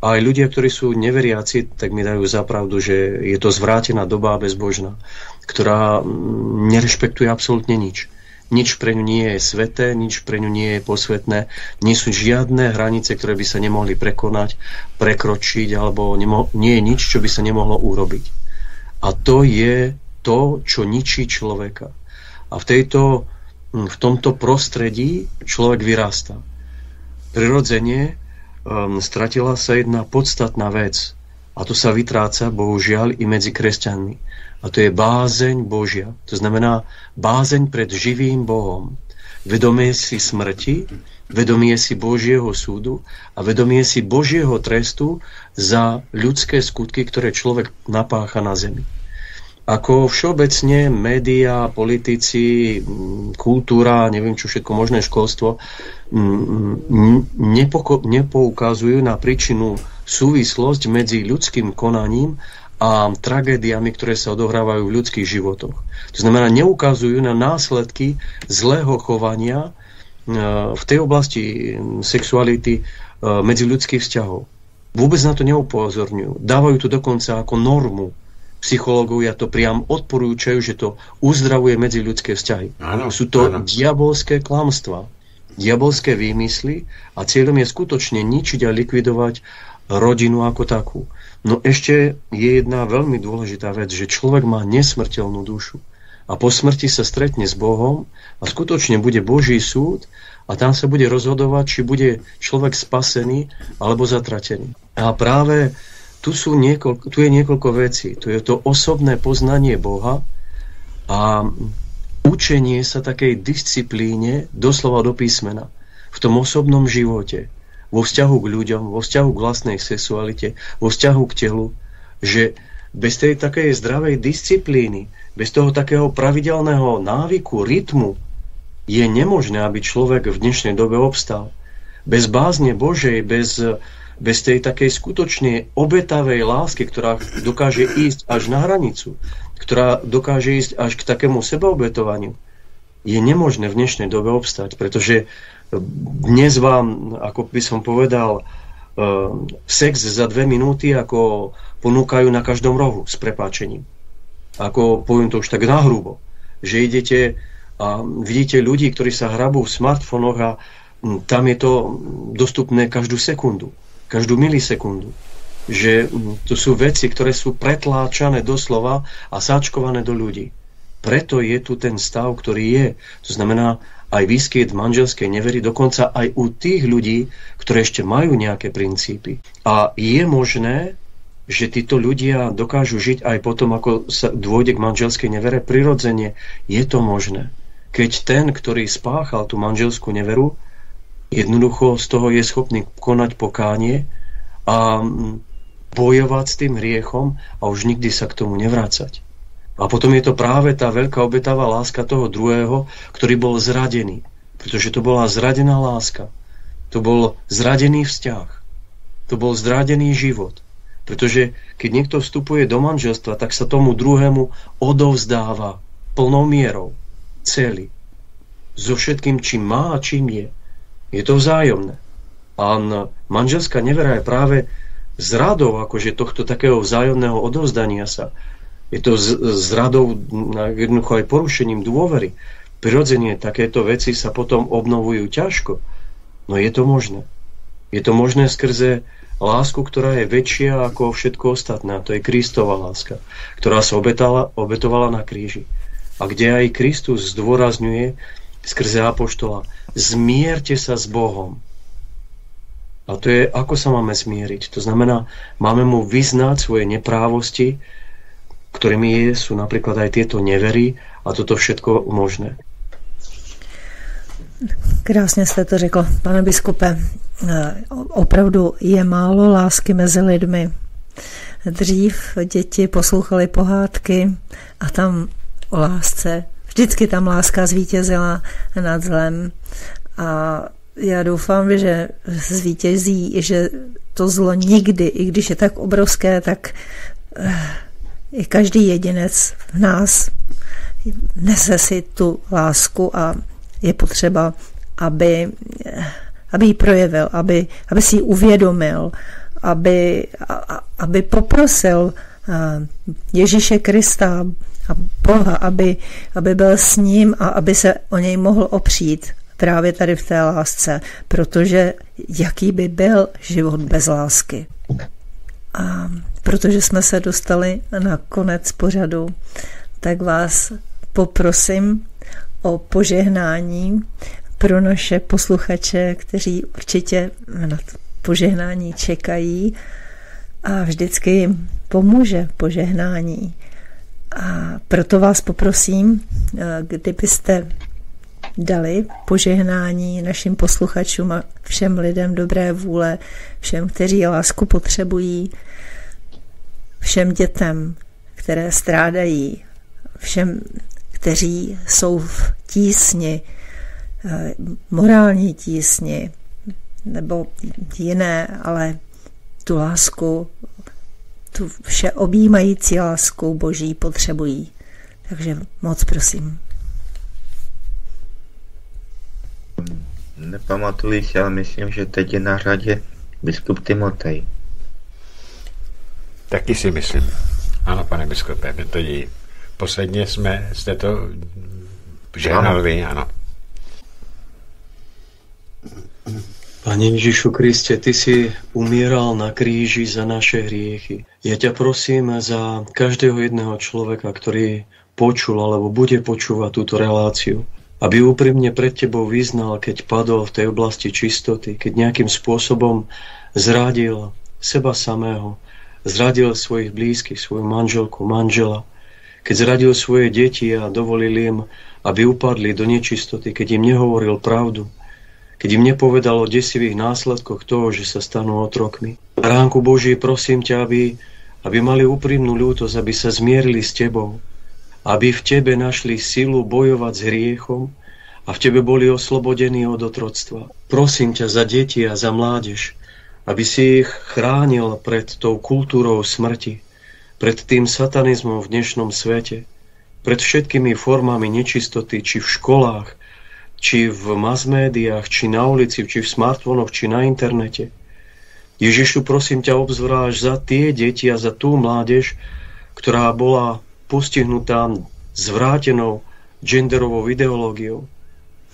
A aj ľudia, ktorí sú neveriaci, tak mi dajú zapravdu, že je to zvrátená doba bezbožná, ktorá mm, nerešpektuje absolútne nič nič pre ňu nie je sveté, nič pre ňu nie je posvetné, nie sú žiadne hranice, ktoré by sa nemohli prekonať, prekročiť, alebo nemo- nie je nič, čo by sa nemohlo urobiť. A to je to, čo ničí človeka. A v, tejto, hm, v tomto prostredí človek vyrastá. Prirodzene um, stratila sa jedna podstatná vec. A to sa vytráca, bohužiaľ, i medzi kresťanmi a to je bázeň Božia. To znamená bázeň pred živým Bohom. Vedomie si smrti, vedomie si Božieho súdu a vedomie si Božieho trestu za ľudské skutky, ktoré človek napácha na zemi. Ako všeobecne médiá, politici, kultúra, neviem čo všetko možné školstvo, nepoukazujú na príčinu súvislosť medzi ľudským konaním a tragédiami, ktoré sa odohrávajú v ľudských životoch. To znamená, neukazujú na následky zlého chovania e, v tej oblasti sexuality e, medzi ľudských vzťahov. Vôbec na to neupozorňujú. Dávajú to dokonca ako normu. Psychológovia to priam odporúčajú, že to uzdravuje medzi ľudské vzťahy. Áno, Sú to áno. diabolské klamstva, diabolské výmysly a cieľom je skutočne ničiť a likvidovať rodinu ako takú. No ešte je jedna veľmi dôležitá vec, že človek má nesmrteľnú dušu. A po smrti sa stretne s Bohom a skutočne bude Boží súd a tam sa bude rozhodovať, či bude človek spasený alebo zatratený. A práve tu, sú niekoľko, tu je niekoľko vecí. Tu je to osobné poznanie Boha a učenie sa takej disciplíne doslova do písmena v tom osobnom živote vo vzťahu k ľuďom, vo vzťahu k vlastnej sexualite, vo vzťahu k telu, že bez tej takej zdravej disciplíny, bez toho takého pravidelného návyku, rytmu, je nemožné, aby človek v dnešnej dobe obstal. Bez bázne Božej, bez, bez tej takej skutočne obetavej lásky, ktorá dokáže ísť až na hranicu, ktorá dokáže ísť až k takému sebaobetovaniu, je nemožné v dnešnej dobe obstať, pretože dnes vám, ako by som povedal, e, sex za dve minúty ako ponúkajú na každom rohu s prepáčením. Ako poviem to už tak nahrubo, že idete a vidíte ľudí, ktorí sa hrabú v smartfónoch a tam je to dostupné každú sekundu, každú milisekundu. Že to sú veci, ktoré sú pretláčané doslova a sáčkované do ľudí. Preto je tu ten stav, ktorý je. To znamená, aj výskyt manželskej nevery, dokonca aj u tých ľudí, ktoré ešte majú nejaké princípy. A je možné, že títo ľudia dokážu žiť aj potom, ako sa dôjde k manželskej nevere, prirodzene je to možné. Keď ten, ktorý spáchal tú manželskú neveru, jednoducho z toho je schopný konať pokánie a bojovať s tým hriechom a už nikdy sa k tomu nevrácať. A potom je to práve tá veľká obetavá láska toho druhého, ktorý bol zradený. Pretože to bola zradená láska. To bol zradený vzťah. To bol zradený život. Pretože keď niekto vstupuje do manželstva, tak sa tomu druhému odovzdáva plnou mierou, celý. So všetkým, čím má a čím je. Je to vzájomné. A manželská nevera je práve zradou akože tohto takého vzájomného odovzdania sa. Je to zradou jednoducho aj porušením dôvery. Prirodzene takéto veci sa potom obnovujú ťažko. No je to možné. Je to možné skrze lásku, ktorá je väčšia ako všetko ostatné. A to je Kristova láska, ktorá sa obetala, obetovala na kríži. A kde aj Kristus zdôrazňuje skrze Apoštola, zmierte sa s Bohom. A to je, ako sa máme zmieriť. To znamená, máme mu vyznať svoje neprávosti, ktorými sú napríklad aj tieto nevery a toto všetko možné. Krásně jste to řekl, pane biskupe. Eh, opravdu je málo lásky mezi lidmi. Dřív děti poslouchaly pohádky a tam o lásce, vždycky tam láska zvítězila nad zlem. A já doufám, že zvítězí, že to zlo nikdy, i když je tak obrovské, tak eh, i každý jedinec v nás nese si tu lásku a je potřeba, aby, aby ji projevil, aby, aby si ji uvědomil, aby, aby poprosil Ježíše Krista a Boha, aby, aby byl s ním a aby se o něj mohl opřít právě tady v té lásce, protože jaký by byl život bez lásky. A protože jsme se dostali na konec pořadu, tak vás poprosím o požehnání pro naše posluchače, kteří určitě na to požehnání čekají a vždycky jim pomůže požehnání. A proto vás poprosím, kdybyste dali požehnání našim posluchačům a všem lidem dobré vůle, všem, kteří lásku potřebují, všem dětem, které strádají, všem kteří jsou v tísni, eh, morální tísni nebo jiné, ale tu lásku, tu vše objímající lásku Boží potřebují. Takže moc prosím. Nepamatuji si, ale myslím, že teď je na řadě biskup Timotej. Taky si myslím. Ano, pane biskupe, dějí. Posledně jsme, jste to žehnal vy, ano. Pane Ježišu Kriste, Ty si umíral na kríži za naše hriechy. Ja ťa prosím za každého jedného človeka, ktorý počul alebo bude počúvať túto reláciu, aby úprimne pred Tebou vyznal, keď padol v tej oblasti čistoty, keď nejakým spôsobom zradil seba samého, zradil svojich blízkych, svoju manželku, manžela, keď zradil svoje deti a dovolil im, aby upadli do nečistoty, keď im nehovoril pravdu, keď im nepovedal o desivých následkoch toho, že sa stanú otrokmi. Ránku Boží, prosím ťa, aby, aby mali úprimnú ľútosť, aby sa zmierili s Tebou, aby v Tebe našli silu bojovať s hriechom a v Tebe boli oslobodení od otroctva. Prosím ťa za deti a za mládež, aby si ich chránil pred tou kultúrou smrti, pred tým satanizmom v dnešnom svete, pred všetkými formami nečistoty, či v školách, či v masmédiách, či na ulici, či v smartfónoch, či na internete. Ježišu, prosím ťa, obzvráž za tie deti a za tú mládež, ktorá bola postihnutá zvrátenou genderovou ideológiou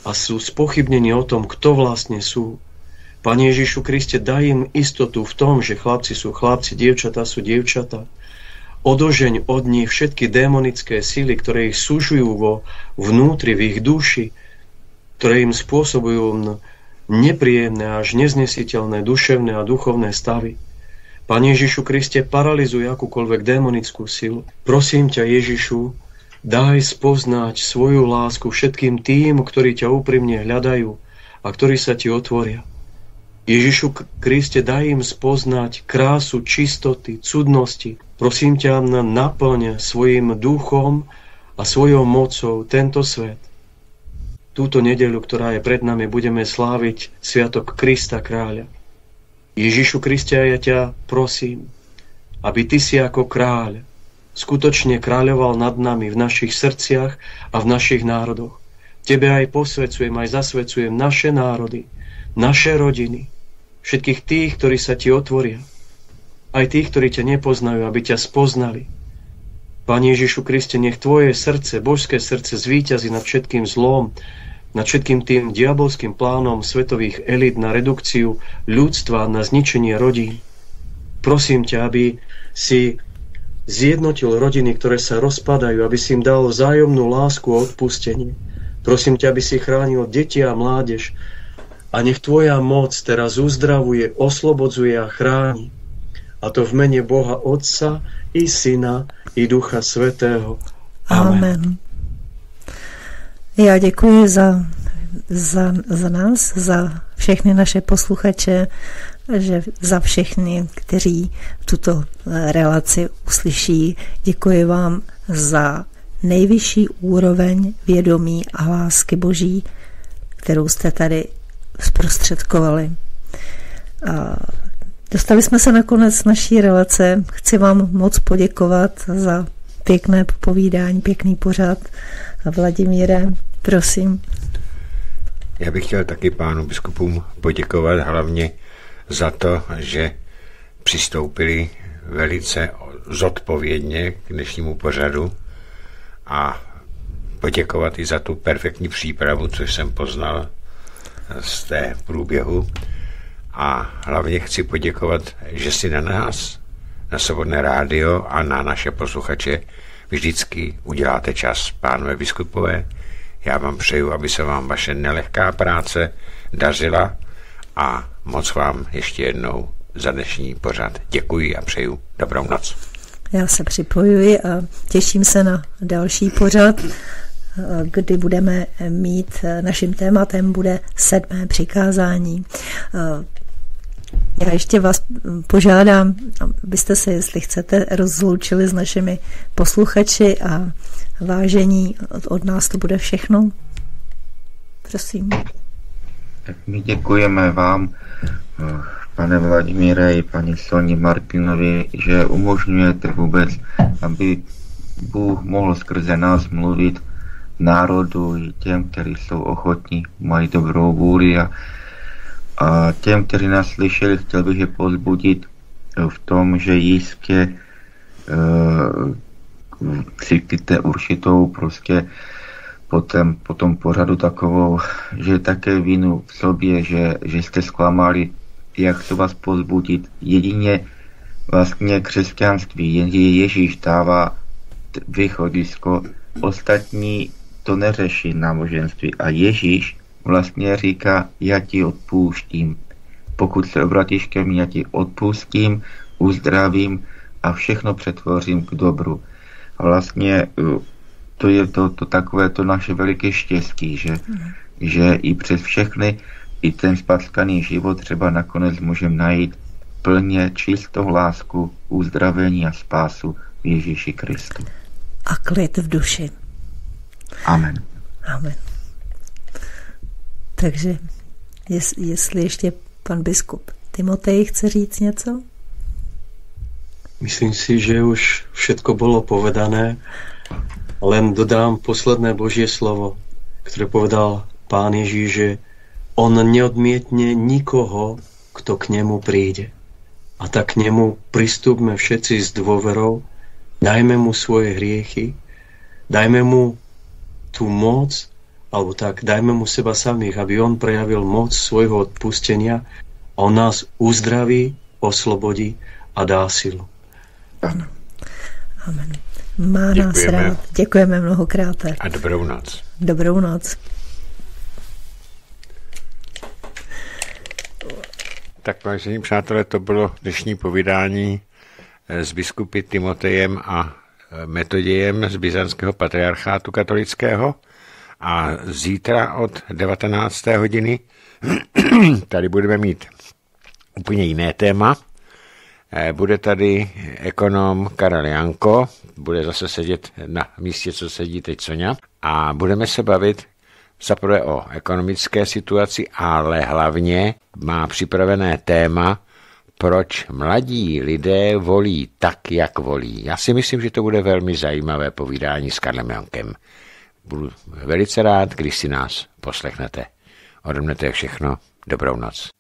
a sú spochybnení o tom, kto vlastne sú. Pane Ježišu Kriste, daj im istotu v tom, že chlapci sú chlapci, dievčatá sú dievčatá, Odožeň od nich všetky démonické síly, ktoré ich súžujú vo vnútri, v ich duši, ktoré im spôsobujú nepríjemné až neznesiteľné duševné a duchovné stavy. Pane Ježišu Kriste, paralizuj akúkoľvek démonickú silu. Prosím ťa, Ježišu, daj spoznať svoju lásku všetkým tým, ktorí ťa úprimne hľadajú a ktorí sa ti otvoria. Ježišu Kriste, daj im spoznať krásu čistoty, cudnosti. Prosím ťa, naplň svojim duchom a svojou mocou tento svet. Túto nedeľu, ktorá je pred nami, budeme sláviť Sviatok Krista Kráľa. Ježišu Kriste, ja ťa prosím, aby Ty si ako kráľ skutočne kráľoval nad nami v našich srdciach a v našich národoch. Tebe aj posvecujem, aj zasvecujem naše národy, naše rodiny, všetkých tých, ktorí sa Ti otvoria, aj tých, ktorí ťa nepoznajú, aby ťa spoznali. Pane Ježišu Kriste, nech Tvoje srdce, božské srdce zvíťazí nad všetkým zlom, nad všetkým tým diabolským plánom svetových elit na redukciu ľudstva, na zničenie rodín. Prosím ťa, aby si zjednotil rodiny, ktoré sa rozpadajú, aby si im dal vzájomnú lásku a odpustenie. Prosím ťa, aby si chránil deti a mládež a nech Tvoja moc teraz uzdravuje, oslobodzuje a chráni. A to v mene Boha Otca i Syna i Ducha Svetého. Amen. Amen. Já děkuji za, za, za nás, za všechny naše posluchače, že za všechny, kteří tuto eh, relaci uslyší. Děkuji vám za nejvyšší úroveň vědomí a lásky Boží, kterou jste tady zprostředkovali. A dostali jsme se na konec naší relace. Chci vám moc poděkovat za pěkné povídání, pěkný pořad. Vladimíre, prosím. Já bych chtěl taky pánu biskupům poděkovat hlavně za to, že přistoupili velice zodpovědně k dnešnímu pořadu a poděkovat i za tu perfektní přípravu, což jsem poznal z té průběhu. A hlavně chci poděkovat, že si na nás, na Svobodné rádio a na naše posluchače vždycky uděláte čas, pánové biskupové. Já vám přeju, aby se vám vaše nelehká práce dařila a moc vám ještě jednou za dnešní pořad děkuji a přeju dobrou noc. Já se připojuji a těším se na další pořad, kdy budeme mít, naším tématem bude sedmé přikázání. Já ještě vás požádám, abyste se, jestli chcete, rozloučili s našimi posluchači a vážení. Od nás to bude všechno. Prosím. Tak my děkujeme vám, pane Vladimíre i paní Soni Martinovi, že umožňujete vůbec, aby Bůh mohl skrze nás mluvit národu i těm, kteří jsou ochotní, mají dobrou vůli a a těm, kteří nás slyšeli, chtěl bych je pozbudit v tom, že jistě uh, cítíte určitou prostě potom, potom pořadu takovou, že také vinu v sobě, že, že jste zklamali, jak se vás pozbudit. Jedině vlastně křesťanství, jen Ježíš dává východisko, ostatní to neřeší náboženství a Ježíš vlastně říká, já ti odpouštím. Pokud se obratíš ke mně, já ti odpustím, uzdravím a všechno přetvořím k dobru. A vlastně uh, to je to, to takové to naše veliké štěstí, že, že i přes všechny, i ten spackaný život třeba nakonec můžeme najít plně čistou lásku, uzdravení a spásu v Ježíši Kristu. A klid v duši. Amen. Amen. Takže jest, jestli ještě pan biskup Timotej chce říct něco? Myslím si, že už všetko bylo povedané. Len dodám posledné Božie slovo, které povedal pán Ježíš, že on neodmietne nikoho, kto k nemu príde. A tak k nemu pristúpme všetci s dôverou, dajme mu svoje hriechy, dajme mu tú moc, alebo tak dajme mu seba samých, aby on prejavil moc svojho odpustenia a on nás uzdraví, oslobodí a dá silu. Ano. Amen. Má Děkujeme. nás rád. Děkujeme mnohokrát. A dobrou noc. Dobrou noc. Tak vážení přátelé, to bylo dnešní povídání eh, s biskupy Timotejem a eh, Metodějem z Byzantského patriarchátu katolického. A zítra od 19. hodiny tady budeme mít úplně jiné téma. Eh, bude tady ekonom Karel Janko, bude zase sedět na místě, co sedí teď Sonja, a budeme se bavit zaprvé o ekonomické situaci, ale hlavně má připravené téma proč mladí lidé volí tak, jak volí. Já si myslím, že to bude velmi zajímavé povídání s Karlem Jankem. Budu velice rád, když si nás poslechnete. Ode mne to je všechno. Dobrou noc.